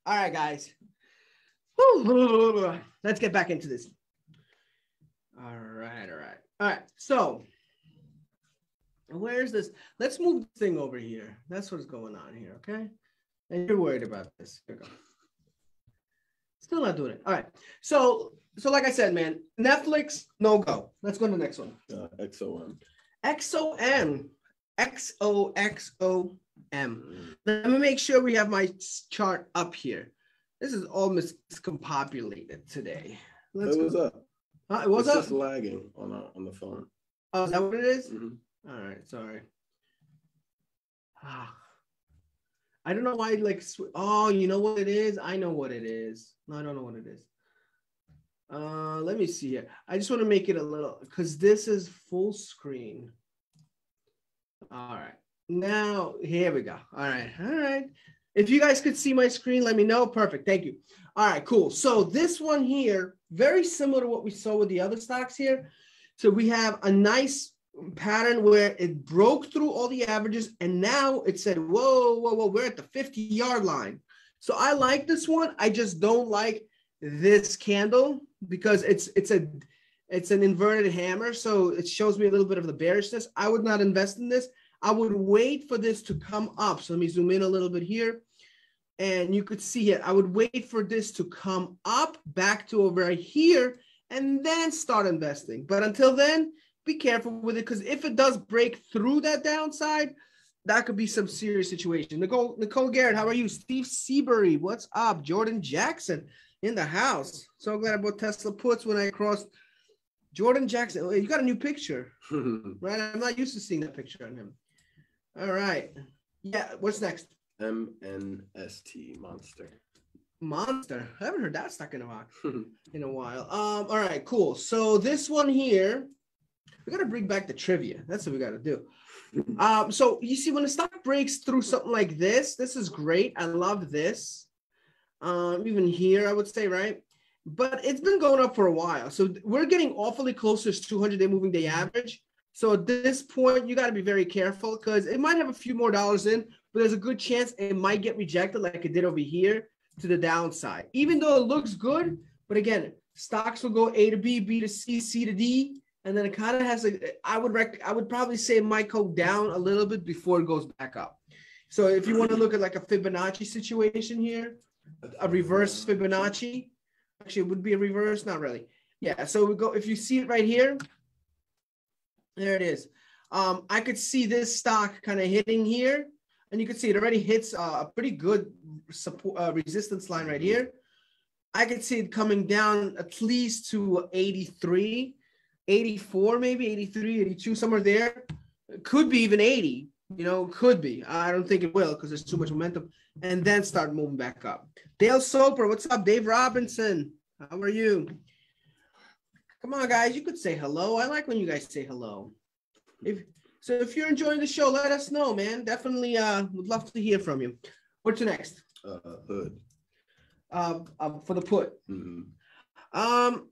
S1: All right, guys. Let's get back into this. All right, all right, all right. So, where's this? Let's move the thing over here. That's what's going on here, okay? And you're worried about this. Here we go. Still not doing it. All right. So, so like I said, man, Netflix, no go. Let's go to the next one.
S2: Uh, XOM.
S1: XOM. XOXOM. Let me make sure we have my chart up here. This is all miscompopulated today. Let's
S2: It was
S1: go.
S2: up.
S1: Huh, it was
S2: it's
S1: up.
S2: just lagging on our, on the phone.
S1: Oh, is that what it is?
S2: Mhm.
S1: All right, sorry. Ah. I don't know why, like, sw- oh, you know what it is? I know what it is. No, I don't know what it is. Uh, let me see here. I just want to make it a little because this is full screen. All right, now here we go. All right, all right. If you guys could see my screen, let me know. Perfect. Thank you. All right, cool. So this one here, very similar to what we saw with the other stocks here. So we have a nice pattern where it broke through all the averages and now it said, whoa, whoa, whoa, we're at the 50 yard line. So I like this one. I just don't like this candle because it's it's a it's an inverted hammer. So it shows me a little bit of the bearishness. I would not invest in this. I would wait for this to come up. So let me zoom in a little bit here. And you could see it. I would wait for this to come up back to over here and then start investing. But until then, be careful with it because if it does break through that downside, that could be some serious situation. Nicole, Nicole Garrett, how are you? Steve Seabury, what's up? Jordan Jackson in the house. So glad I bought Tesla puts when I crossed Jordan Jackson. You got a new picture, right? I'm not used to seeing that picture on him. All right. Yeah, what's next?
S2: MNST monster.
S1: Monster. I haven't heard that stuck in a while. in a while. Um, all right, cool. So this one here, we gotta bring back the trivia. That's what we gotta do. Um, so you see, when the stock breaks through something like this, this is great. I love this. Um, even here, I would say, right? But it's been going up for a while. So we're getting awfully close to 200 day moving day average. So at this point, you got to be very careful because it might have a few more dollars in, but there's a good chance it might get rejected like it did over here to the downside. Even though it looks good, but again, stocks will go A to B, B to C, C to D, and then it kind of has a. I would rec- I would probably say it might go down a little bit before it goes back up. So if you want to look at like a Fibonacci situation here, a reverse Fibonacci, actually it would be a reverse, not really. Yeah. So we go if you see it right here, there it is. Um, I could see this stock kind of hitting here, and you can see it already hits a pretty good support uh, resistance line right here. I could see it coming down at least to 83, 84, maybe 83, 82, somewhere there. Could be even 80, you know, could be. I don't think it will because there's too much momentum. And then start moving back up. Dale Soper, what's up? Dave Robinson, how are you? Come on, guys, you could say hello. I like when you guys say hello. If so, if you're enjoying the show, let us know, man. Definitely, uh, would love to hear from you. What's next?
S2: Uh, hood.
S1: Uh, uh, for the put.
S2: Mhm.
S1: Um,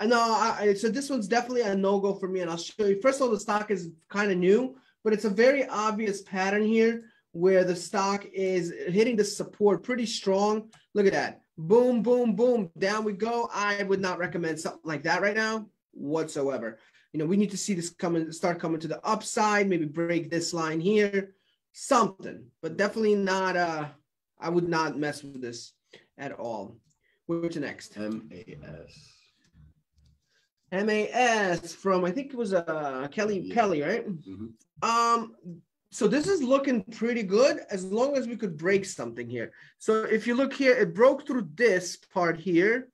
S1: Know. I, so this one's definitely a no go for me, and I'll show you. First of all, the stock is kind of new, but it's a very obvious pattern here where the stock is hitting the support pretty strong. Look at that. Boom, boom, boom. Down we go. I would not recommend something like that right now whatsoever. You know, we need to see this coming, start coming to the upside, maybe break this line here, something, but definitely not. Uh, I would not mess with this at all. What's next?
S2: MAS.
S1: MAS from I think it was uh Kelly
S2: Yeah.
S1: Kelly, right?
S2: Mhm.
S1: Um so this is looking pretty good as long as we could break something here. So if you look here, it broke through this part here,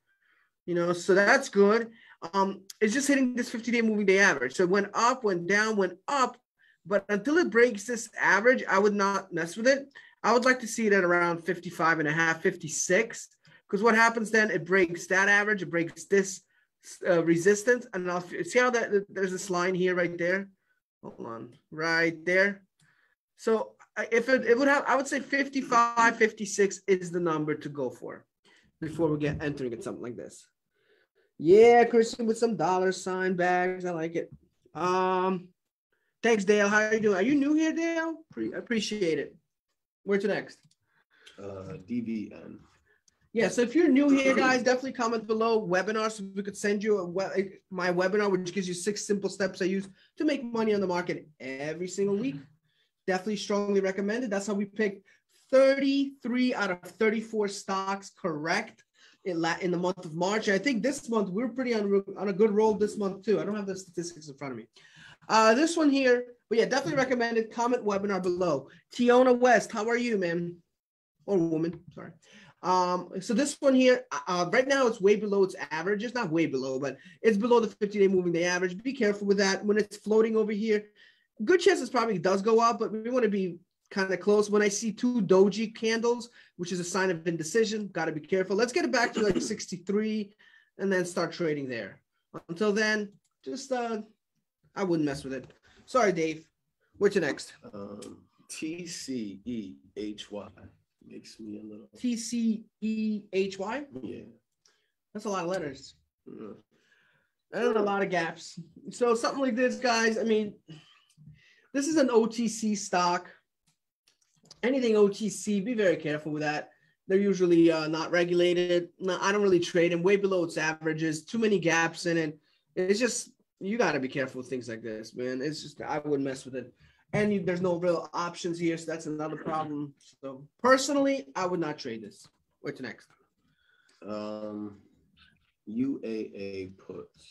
S1: you know, so that's good. Um, it's just hitting this 50 day moving day average. So it went up, went down, went up, but until it breaks this average, I would not mess with it. I would like to see it at around 55 and a half, 56. because what happens then? It breaks that average, it breaks this uh, resistance, and I'll see how that there's this line here right there. Hold on, right there. So if it, it would have, I would say 55, 56 is the number to go for before we get entering at something like this. Yeah, Christian with some dollar sign bags. I like it. Um, thanks, Dale. How are you doing? Are you new here, Dale? Pre- appreciate it. Where to next?
S2: Uh, DVN.
S1: Yeah, so if you're new here, guys, definitely comment below webinar so we could send you we- my webinar, which gives you six simple steps I use to make money on the market every single week. Definitely strongly recommended. That's how we picked 33 out of 34 stocks correct in, la- in the month of March. I think this month we're pretty on, on a good roll this month too. I don't have the statistics in front of me. Uh, this one here, but yeah, definitely recommended. Comment webinar below. Tiona West, how are you, man? Or woman, sorry. Um, so this one here, uh, right now it's way below its average. It's not way below, but it's below the 50-day moving day average. Be careful with that. When it's floating over here, good chances probably does go up, but we want to be kind of close. When I see two doji candles, which is a sign of indecision, got to be careful. Let's get it back to like 63 and then start trading there. Until then, just uh, I wouldn't mess with it. Sorry, Dave. What's your next?
S2: Um, TCEHY makes me a little.
S1: T C E H Y.
S2: Yeah.
S1: That's a lot of letters.
S2: Mm.
S1: And a lot of gaps. So something like this, guys. I mean, this is an OTC stock. Anything OTC, be very careful with that. They're usually uh, not regulated. No, I don't really trade them way below its averages. Too many gaps in it. It's just you got to be careful with things like this, man. It's just I wouldn't mess with it. And you, there's no real options here, so that's another problem. So personally, I would not trade this. What's next?
S2: Um, UAA puts.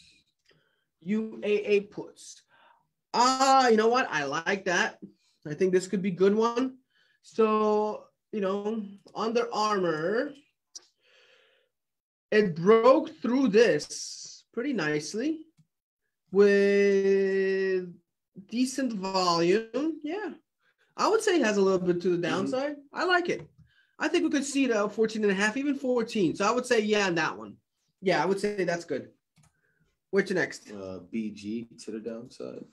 S1: UAA puts. Ah, you know what? I like that. I think this could be good one. So, you know, Under Armour, it broke through this pretty nicely with decent volume. Yeah. I would say it has a little bit to the downside. I like it. I think we could see it at 14 and a half, even 14. So I would say, yeah, on that one. Yeah, I would say that's good. What's next?
S2: Uh, BG to the downside.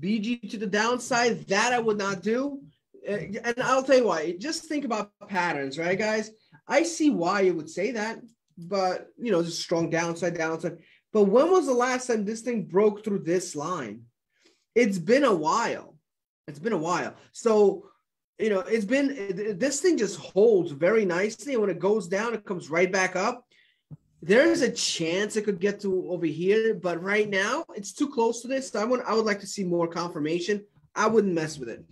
S1: BG to the downside, that I would not do. Uh, And I'll tell you why. Just think about patterns, right, guys? I see why you would say that, but you know, just strong downside, downside. But when was the last time this thing broke through this line? It's been a while. It's been a while. So, you know, it's been this thing just holds very nicely. And when it goes down, it comes right back up. There's a chance it could get to over here, but right now it's too close to this. So I would I would like to see more confirmation. I wouldn't mess with it.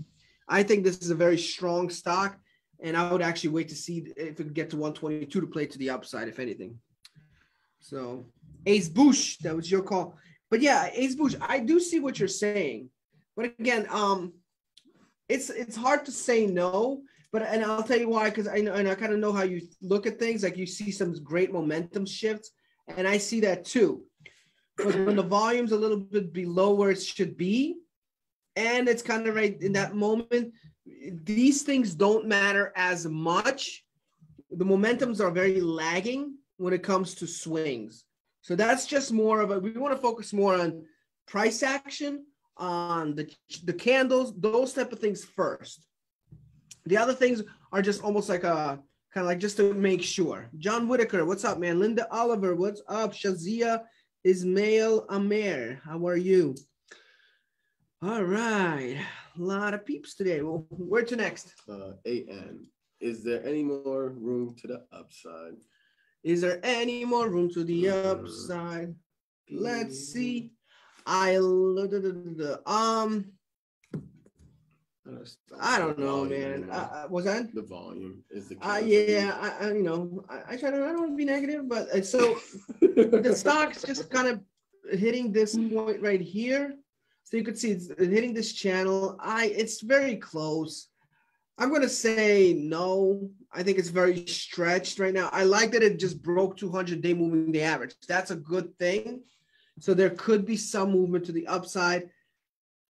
S1: I think this is a very strong stock, and I would actually wait to see if it could get to 122 to play to the upside, if anything. So Ace Bush, that was your call. But yeah, Ace Bush, I do see what you're saying. But again, um, it's it's hard to say no. But and I'll tell you why, because I know and I kind of know how you look at things. Like you see some great momentum shifts, and I see that too. But when the volume's a little bit below where it should be, and it's kind of right in that moment, these things don't matter as much. The momentums are very lagging when it comes to swings. So that's just more of a we want to focus more on price action, on the the candles, those type of things first. The other things are just almost like a kind of like just to make sure. John Whitaker, what's up, man? Linda Oliver, what's up? Shazia Ismail Amer, how are you? All right, a lot of peeps today. Well, where to next?
S2: Uh, AN. Is there any more room to the upside?
S1: Is there any more room to the
S2: Mhm.
S1: upside? Let's see. I um I don't know, man. I, I, was that?
S2: the volume is the.
S1: Uh, yeah, I, I you know I, I try to I don't want to be negative, but uh, so the stock's just kind of hitting this point right here. So you could see it's hitting this channel. I it's very close. I'm gonna say no. I think it's very stretched right now. I like that it just broke 200 day moving the average. That's a good thing. So there could be some movement to the upside.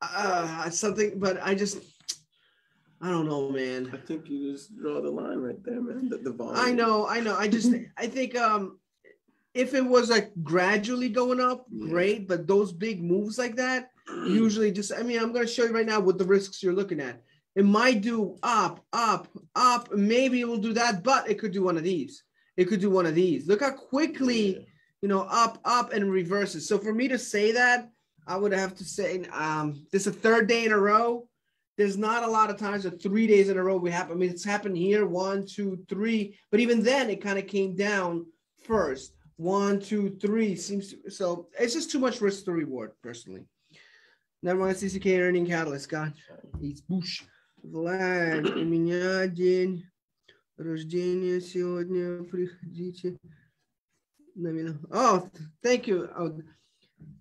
S1: Uh, something, but I just I don't know, man.
S2: I think you just draw the line right there, man. The, the volume.
S1: I know, I know. I just I think um if it was like gradually going up,
S2: Yeah.
S1: great. But those big moves like that, usually just I mean, I'm gonna show you right now what the risks you're looking at. It might do up, up, up. Maybe it will do that, but it could do one of these. It could do one of these. Look how quickly you know, up, up, and reverses. So for me to say that, I would have to say um, this is a third day in a row. There's not a lot of times that three days in a row we happen. I mean, it's happened here, one, two, three, but even then it kind of came down first. One, two, three seems to, so it's just too much risk to reward, personally. Never mind CCK earning catalyst, God. It's Bush. Влад, у меня день рождения сегодня. Приходите. на меня. Oh, thank you. Oh,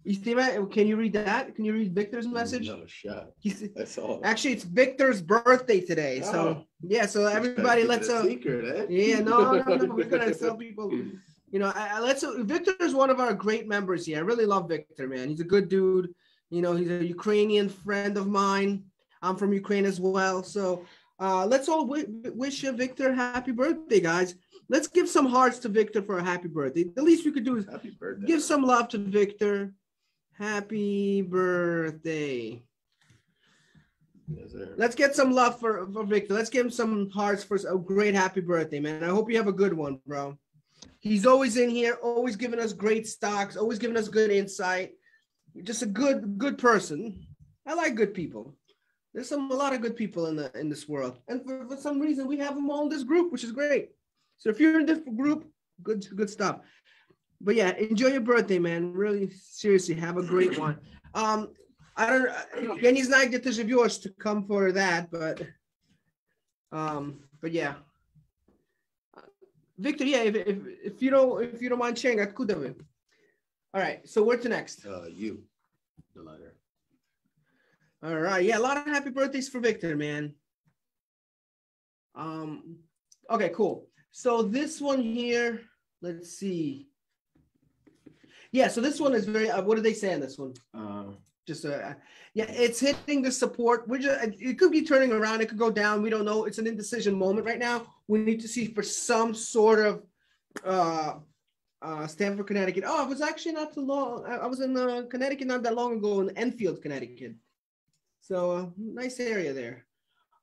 S1: Estima, can you read that? Can you read Victor's message?
S2: Not a shot.
S1: He's,
S2: That's all.
S1: actually, it's Victor's birthday today. So,
S2: Oh.
S1: yeah, so everybody,
S2: Keep it
S1: let's.
S2: a
S1: Uh,
S2: secret, eh?
S1: yeah, no, no, no. We're going to tell people. You know, I, I- let's. Victor is one of our great members here. I really love Victor, man. He's a good dude. You know, he's a Ukrainian friend of mine. I'm from Ukraine as well. So uh, let's all w- wish Victor happy birthday, guys. Let's give some hearts to Victor for a happy birthday. The least we could do is
S2: Happy birthday.
S1: give some love to Victor. Happy birthday.
S2: Yes.
S1: Let's get some love for, for Victor. Let's give him some hearts for a great happy birthday, man. I hope you have a good one, bro. He's always in here, always giving us great stocks, always giving us good insight. Just a good, good person. I like good people. There's some a lot of good people in the in this world, and for, for some reason we have them all in this group, which is great. So if you're in this group, good, good stuff. But yeah, enjoy your birthday, man. Really, seriously, have a great one. Um, I don't. Я не знаю, где ты живешь to come for that, but um, but yeah. Victor, yeah, if, if, if you don't if you don't mind sharing, откуда вы? All right, so where to next?
S2: Uh, you, the letter.
S1: All right, yeah, a lot of happy birthdays for Victor, man. Um, okay, cool. So this one here, let's see. Yeah, so this one is very. Uh, what did they say on this one?
S2: Uh,
S1: just uh yeah it's hitting the support we're just it could be turning around it could go down we don't know it's an indecision moment right now we need to see for some sort of uh uh stamford connecticut oh it was actually not too long i I was in uh, connecticut not that long ago in enfield connecticut so uh, nice area there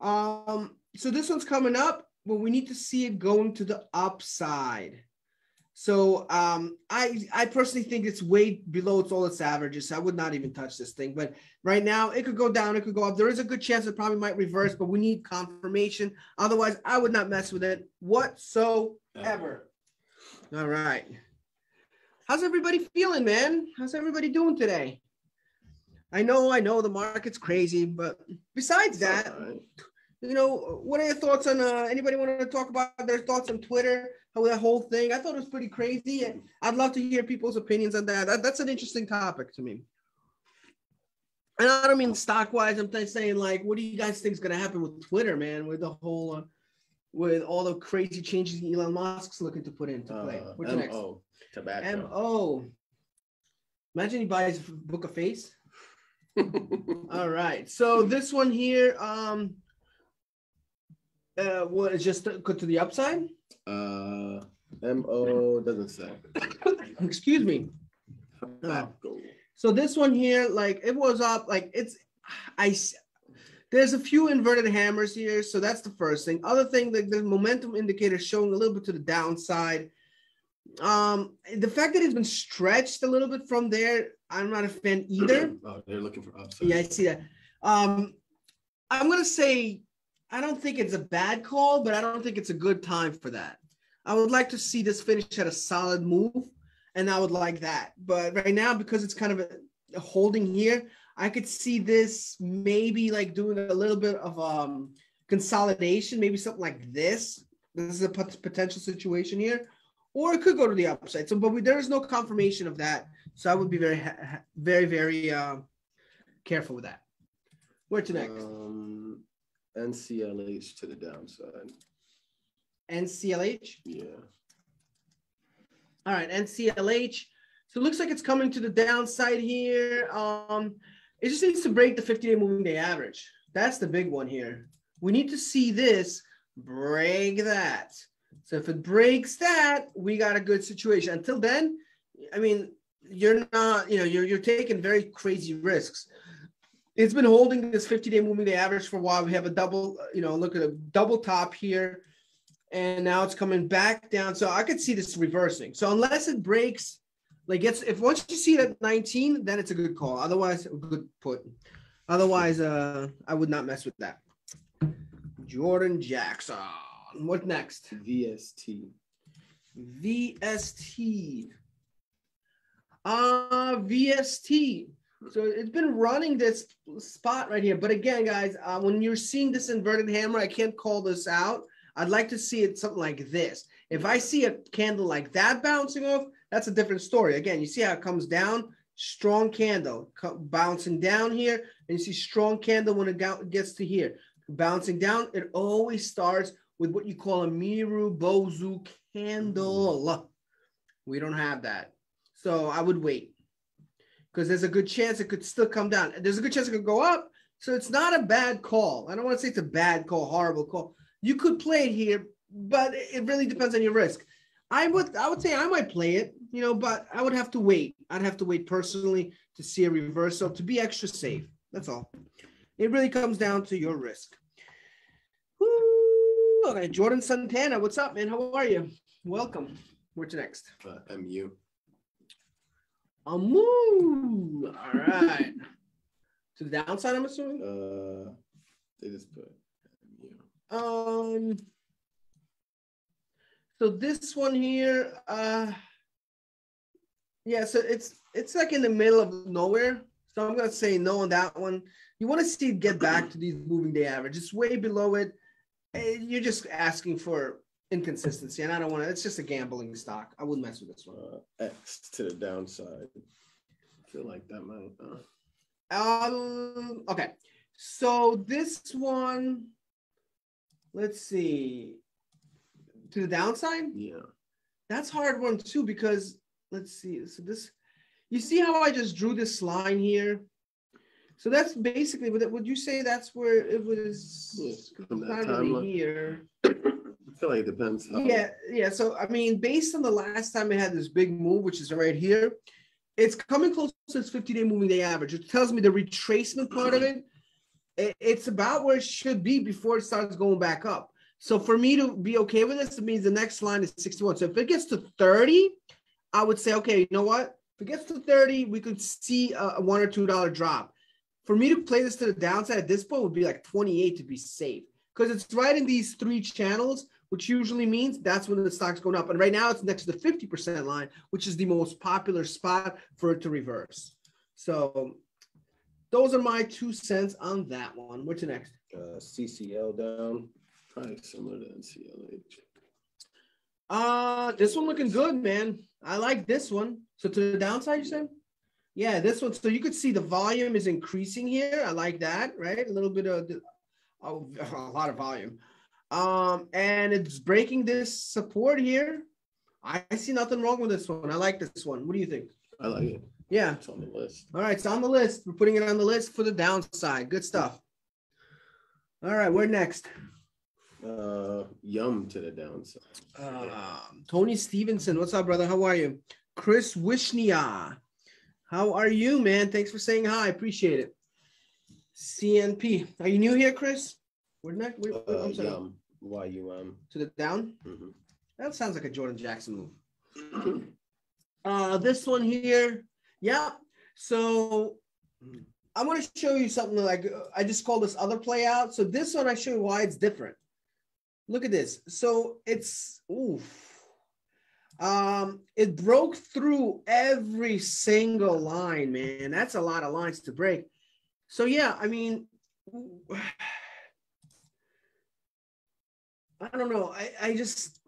S1: um so this one's coming up but we need to see it going to the upside so um, I I personally think it's way below its all its averages. I would not even touch this thing. But right now, it could go down, it could go up. There is a good chance it probably might reverse, but we need confirmation. Otherwise, I would not mess with it whatsoever. All right. How's everybody feeling, man? How's everybody doing today? I know, I know the market's crazy, but besides that, you know, what are your thoughts on uh, anybody want to talk about their thoughts on Twitter? How that whole thing? I thought it was pretty crazy. and I'd love to hear people's opinions on that. that that's an interesting topic to me. And I don't mean stock wise. I'm just saying, like, what do you guys think is going to happen with Twitter, man? With the whole, uh, with all the crazy changes Elon Musk's looking to put into play.
S2: Uh,
S1: What's next?
S2: M.O. Tobacco.
S1: M O. Imagine he buys a book of face. All right. So this one here, um, uh, what is just to, go to the upside?
S2: uh, M.O. doesn't say.
S1: Excuse me.
S2: Tobacco.
S1: So this one here, like it was up, like it's, I, there's a few inverted hammers here. So that's the first thing. Other thing, the, the momentum indicator showing a little bit to the downside. Um, the fact that it's been stretched a little bit from there, I'm not a fan either.
S2: oh, they're looking for upside.
S1: Yeah, I see that. Um, I'm gonna say I don't think it's a bad call, but I don't think it's a good time for that. I would like to see this finish at a solid move, and I would like that. But right now, because it's kind of a, a holding here, I could see this maybe like doing a little bit of um consolidation, maybe something like this. This is a pot- potential situation here, or it could go to the upside. So, but we, there is no confirmation of that, so I would be very, very, very um, careful with that. Where to next?
S2: Um, NCLH to the downside.
S1: NCLH.
S2: Yeah.
S1: All right, NCLH. So it looks like it's coming to the downside here. Um, it just needs to break the 50-day moving day average. That's the big one here. We need to see this break that. So if it breaks that, we got a good situation. Until then, I mean, you're not, you know, you're you're taking very crazy risks. It's been holding this 50-day moving day average for a while. We have a double, you know, look at a double top here, and now it's coming back down. So I could see this reversing. So unless it breaks, like it's if once you see it at 19, then it's a good call. Otherwise, a good put. Otherwise, uh, I would not mess with that. Jordan Jackson. What next?
S2: VST.
S1: VST. Uh, VST. So it's been running this spot right here. But again, guys, uh, when you're seeing this inverted hammer, I can't call this out. I'd like to see it something like this. If I see a candle like that bouncing off, that's a different story. Again, you see how it comes down, strong candle bouncing down here, and you see strong candle when it gets to here. Bouncing down, it always starts with what you call a Marubozu candle. We don't have that. So I would wait because there's a good chance it could still come down. There's a good chance it could go up. So it's not a bad call. I don't want to say it's a bad call, horrible call. You could play it here, but it really depends on your risk. I would I would say I might play it, you know, but I would have to wait. I'd have to wait personally to see a reversal to be extra safe. That's all. It really comes down to your risk. Okay, Jordan Santana, what's up, man? How are you? Welcome. What's next?
S2: Uh, MU.
S1: Amu. All right. to the downside, I'm assuming.
S2: Uh, they just put
S1: MU. Um. So this one here, uh, yeah. So it's it's like in the middle of nowhere. So I'm gonna say no on that one. You want to see it get back to these moving day average. It's way below it. Eh, you're just asking for inconsistency, and I don't want to. It's just a gambling stock. I wouldn't mess with this one.
S2: Uh, X to the downside. I feel like that might. Uh...
S1: Um. Okay. So this one, let's see. To the downside.
S2: Yeah.
S1: That's hard one too because let's see. So this, you see how I just drew this line here. So that's basically. Would you say that's where it was?
S2: From that timeline.
S1: here.
S2: Feel like it depends. How,
S1: Yeah, yeah. So I mean, based on the last time it had this big move, which is right here, it's coming close to its 50-day moving day average, It tells me the retracement part of it, it- it's about where it should be before it starts going back up. So for me to be okay with this, it means the next line is 61. So if it gets to 30, I would say, okay, you know what? If it gets to 30, we could see a one or two dollar drop. For me to play this to the downside at this point would be like 28 to be safe because it's right in these three channels, which usually means that's when the stock's going up. And right now it's next to the 50% line, which is the most popular spot for it to reverse. So those are my two cents on that one. What's next?
S2: Uh, CCL down. Probably similar to NCLH.
S1: Uh, this one looking good, man. I like this one. So to the downside, you said? Yeah, this one. So you could see the volume is increasing here. I like that, right? A little bit of oh, a lot of volume. Um, and it's breaking this support here. I see nothing wrong with this one. I like this one. What do you think?
S2: I like it.
S1: Yeah.
S2: It's on the list.
S1: All right, it's on the list. We're putting it on the list for the downside. Good stuff. All right, we're next?
S2: Uh, Yum to the downside.
S1: Um, Tony Stevenson, what's up, brother? How are you? Chris Wishnia, how are you, man? Thanks for saying hi. Appreciate it. CNP, are you new here, Chris? Next? Where,
S2: Uh,
S1: I'm sorry.
S2: Yum. Y-U-M.
S1: To the down?
S2: Mhm.
S1: That sounds like a Jordan Jackson move. Uh, this one here, yeah. So I'm going to show you something like uh, I just call this other play out. So this one I show you why it's different. Look at this. So it's oof. Um, it broke through every single line, man. That's a lot of lines to break. So yeah, I mean, I don't know. I, I just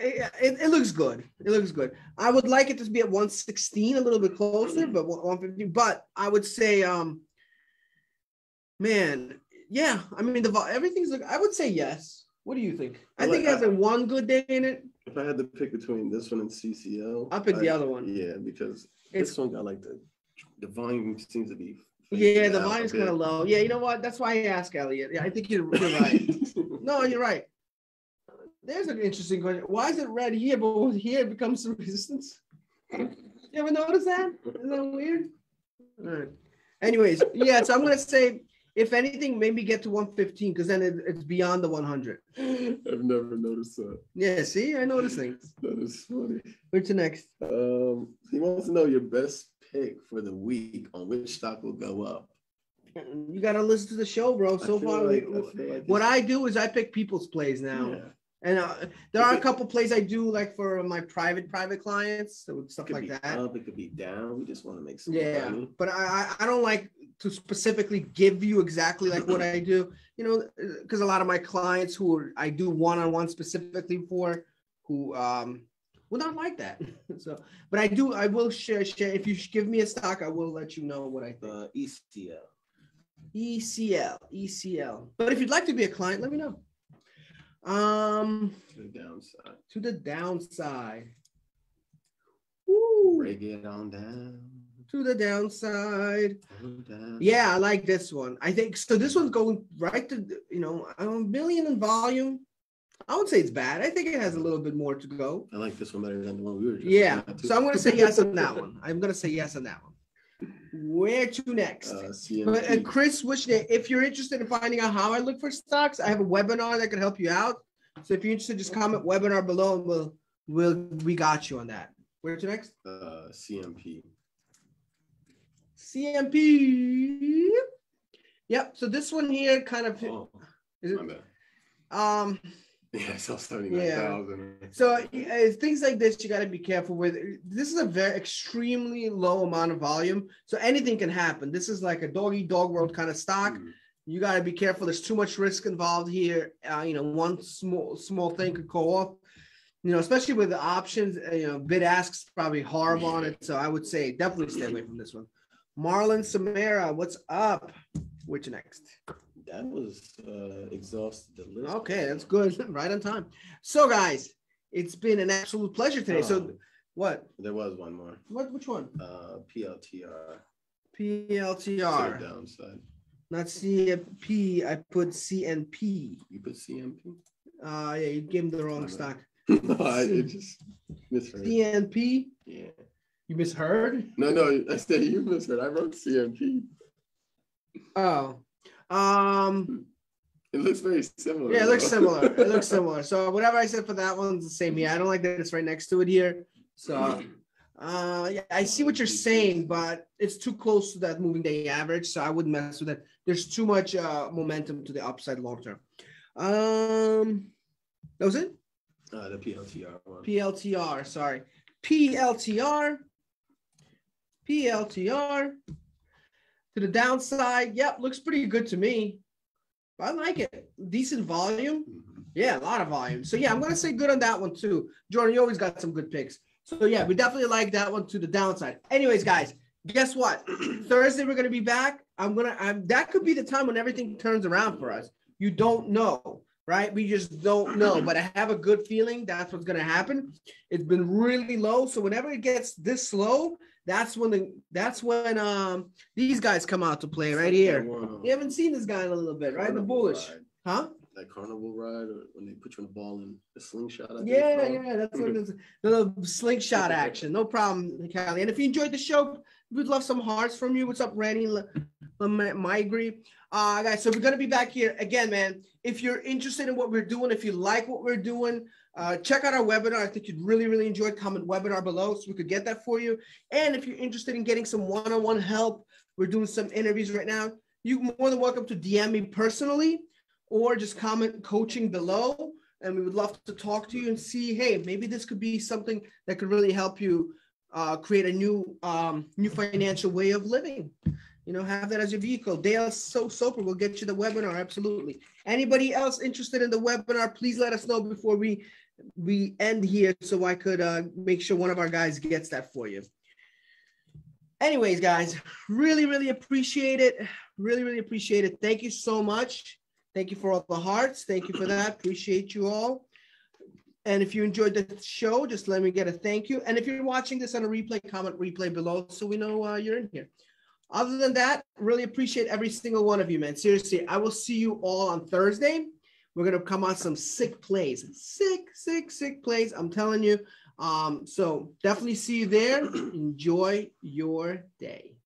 S1: it, it, looks good. It looks good. I would like it to be at 116, a little bit closer, but 150. But I would say, um, man, yeah. I mean, the everything's. Like, I would say yes. What do you think? I
S2: I
S1: think it has a one good day in it.
S2: If I had to pick between this one and CCL,
S1: I'll pick the other one.
S2: Yeah, because
S1: It's
S2: this one got like the the volume seems to be
S1: Yeah, the volume's kind of low. Yeah, you know what? That's why I ask Elliot. Yeah, I think you're, you're right. no, you're right. There's an interesting question. Why is it red here, but here it becomes resistance? You ever notice that? Isn't that weird? All right. Anyways, yeah, so I'm gonna say if anything, maybe get to 115 because then it, it's beyond the 100.
S2: I've never noticed that.
S1: Yeah, see, I notice things.
S2: That is funny.
S1: What's next?
S2: Um, he wants to know your best pick for the week on which stock will go up.
S1: You gotta listen to the show, bro. So far,
S2: like-
S1: we-
S2: I feel like
S1: what I do is I pick people's plays now.
S2: Yeah.
S1: And uh, there are a couple plays I do like for my private private clients, so
S2: It
S1: stuff
S2: could
S1: like
S2: be
S1: that.
S2: up, it could be down. We just want to make some
S1: Yeah,
S2: money.
S1: but I I- I don't like to specifically give you exactly like what I do. You know, because a lot of my clients who are, I do one on one specifically for, who um will not like that. so, but I do I will share share. If you give me a stock, I will let you know what I think.
S2: Uh, ECL.
S1: ECL, ECL. But if you'd like to be a client, let me know. Um,
S2: To the downside.
S1: to the downside. Woo,
S2: Break it on down.
S1: to the downside.
S2: down.
S1: Yeah, I like this one. I think so. This one's going right to you know a million in volume. I would say it's bad. I think it has a little bit more to go.
S2: I like this one better than the one we were just
S1: Yeah,
S2: looking at, too.
S1: so I'm gonna say yes on that one. I'm gonna say yes on that one. Where to next?
S2: Uh,
S1: But uh. Chris Wishnet, if you're interested in finding out how I look for stocks, I have a webinar that can help you out. So if you're interested, just comment webinar below and we'll we'll we got you on that. Where to next?
S2: Uh, CMP.
S1: CMP. Yep. So this one here kind of
S2: Oh,
S1: is
S2: my
S1: it,
S2: bad.
S1: um
S2: Yeah, I saw 79,000.
S1: so uh, things like this you got to be careful with. This is a very extremely low amount of volume, so anything can happen. This is like a doggy dog world kind of stock.
S2: Hmm.
S1: you got to be careful. There's too much risk involved here. Uh, you know, one small small thing could go off. You know, especially with the options. uh, You know, bid ask's probably horrible on it. So I would say definitely stay away from this one. Marlon Samara, what's up? Which next?
S2: That was uh, exhausted the list.
S1: Okay, that's good. right on time. So guys, it's been an absolute pleasure today. So
S2: Um,
S1: what?
S2: There was one more.
S1: What? Which one?
S2: Uh, PLTR.
S1: PLTR,
S2: downside.
S1: not CP. I put CNP.
S2: You put CMP?
S1: Uh, yeah, you gave him the wrong stock.
S2: no, I just misheard.
S1: CNP.
S2: Yeah.
S1: You misheard?
S2: No, no, I said you misheard. I wrote CMP.
S1: Oh. Um.
S2: It looks very similar.
S1: Yeah, it looks similar. It looks similar. So whatever I said for that one's the same. Yeah, I don't like that it's right next to it here. So. Uh, yeah, I see what you're saying, but it's too close to that moving day average, so I wouldn't mess with it. There's too much uh, momentum to the upside long term. Um, that was it.
S2: Uh, the PLTR one.
S1: PLTR, sorry. PLTR. PLTR. To the downside, yep, looks pretty good to me. I like it. Decent volume. Yeah, a lot of volume. So yeah, I'm gonna say good on that one too. Jordan, you always got some good picks. So yeah, we definitely like that one to the downside. Anyways, guys, guess what? Thursday we're gonna be back. I'm gonna. I'm, that could be the time when everything turns around for us. You don't know, right? We just don't know. But I have a good feeling that's what's gonna happen. It's been really low, so whenever it gets this slow, that's when the that's when um these guys come out to play right here.
S2: Uh,
S1: You haven't seen this guy in a little bit, right? The bullish,
S2: ride.
S1: huh?
S2: That carnival ride, or when they put you in the ball and the slingshot. I
S1: Yeah, yeah, that's what it is. The little slingshot action. No problem, Callie. And if you enjoyed the show, we'd love some hearts from you. What's up, Randy Migri. Uh, guys, so we're going to be back here again, man. If you're interested in what we're doing, if you like what we're doing, uh, check out our webinar. I think you'd really, really enjoy. Comment webinar below so we could get that for you. And if you're interested in getting some one on one help, we're doing some interviews right now. You're more than welcome to DM me personally or just comment coaching below and we would love to talk to you and see hey maybe this could be something that could really help you uh, create a new um, new financial way of living you know have that as your vehicle dale so soper will get you the webinar absolutely anybody else interested in the webinar please let us know before we we end here so i could uh, make sure one of our guys gets that for you anyways guys really really appreciate it really really appreciate it thank you so much Thank you for all the hearts. Thank you for that. Appreciate you all. And if you enjoyed the show, just let me get a thank you. And if you're watching this on a replay, comment replay below so we know uh, you're in here. Other than that, really appreciate every single one of you, man. Seriously, I will see you all on Thursday. We're gonna come on some sick plays, sick, sick, sick plays. I'm telling you. Um, so definitely see you there. Enjoy your day.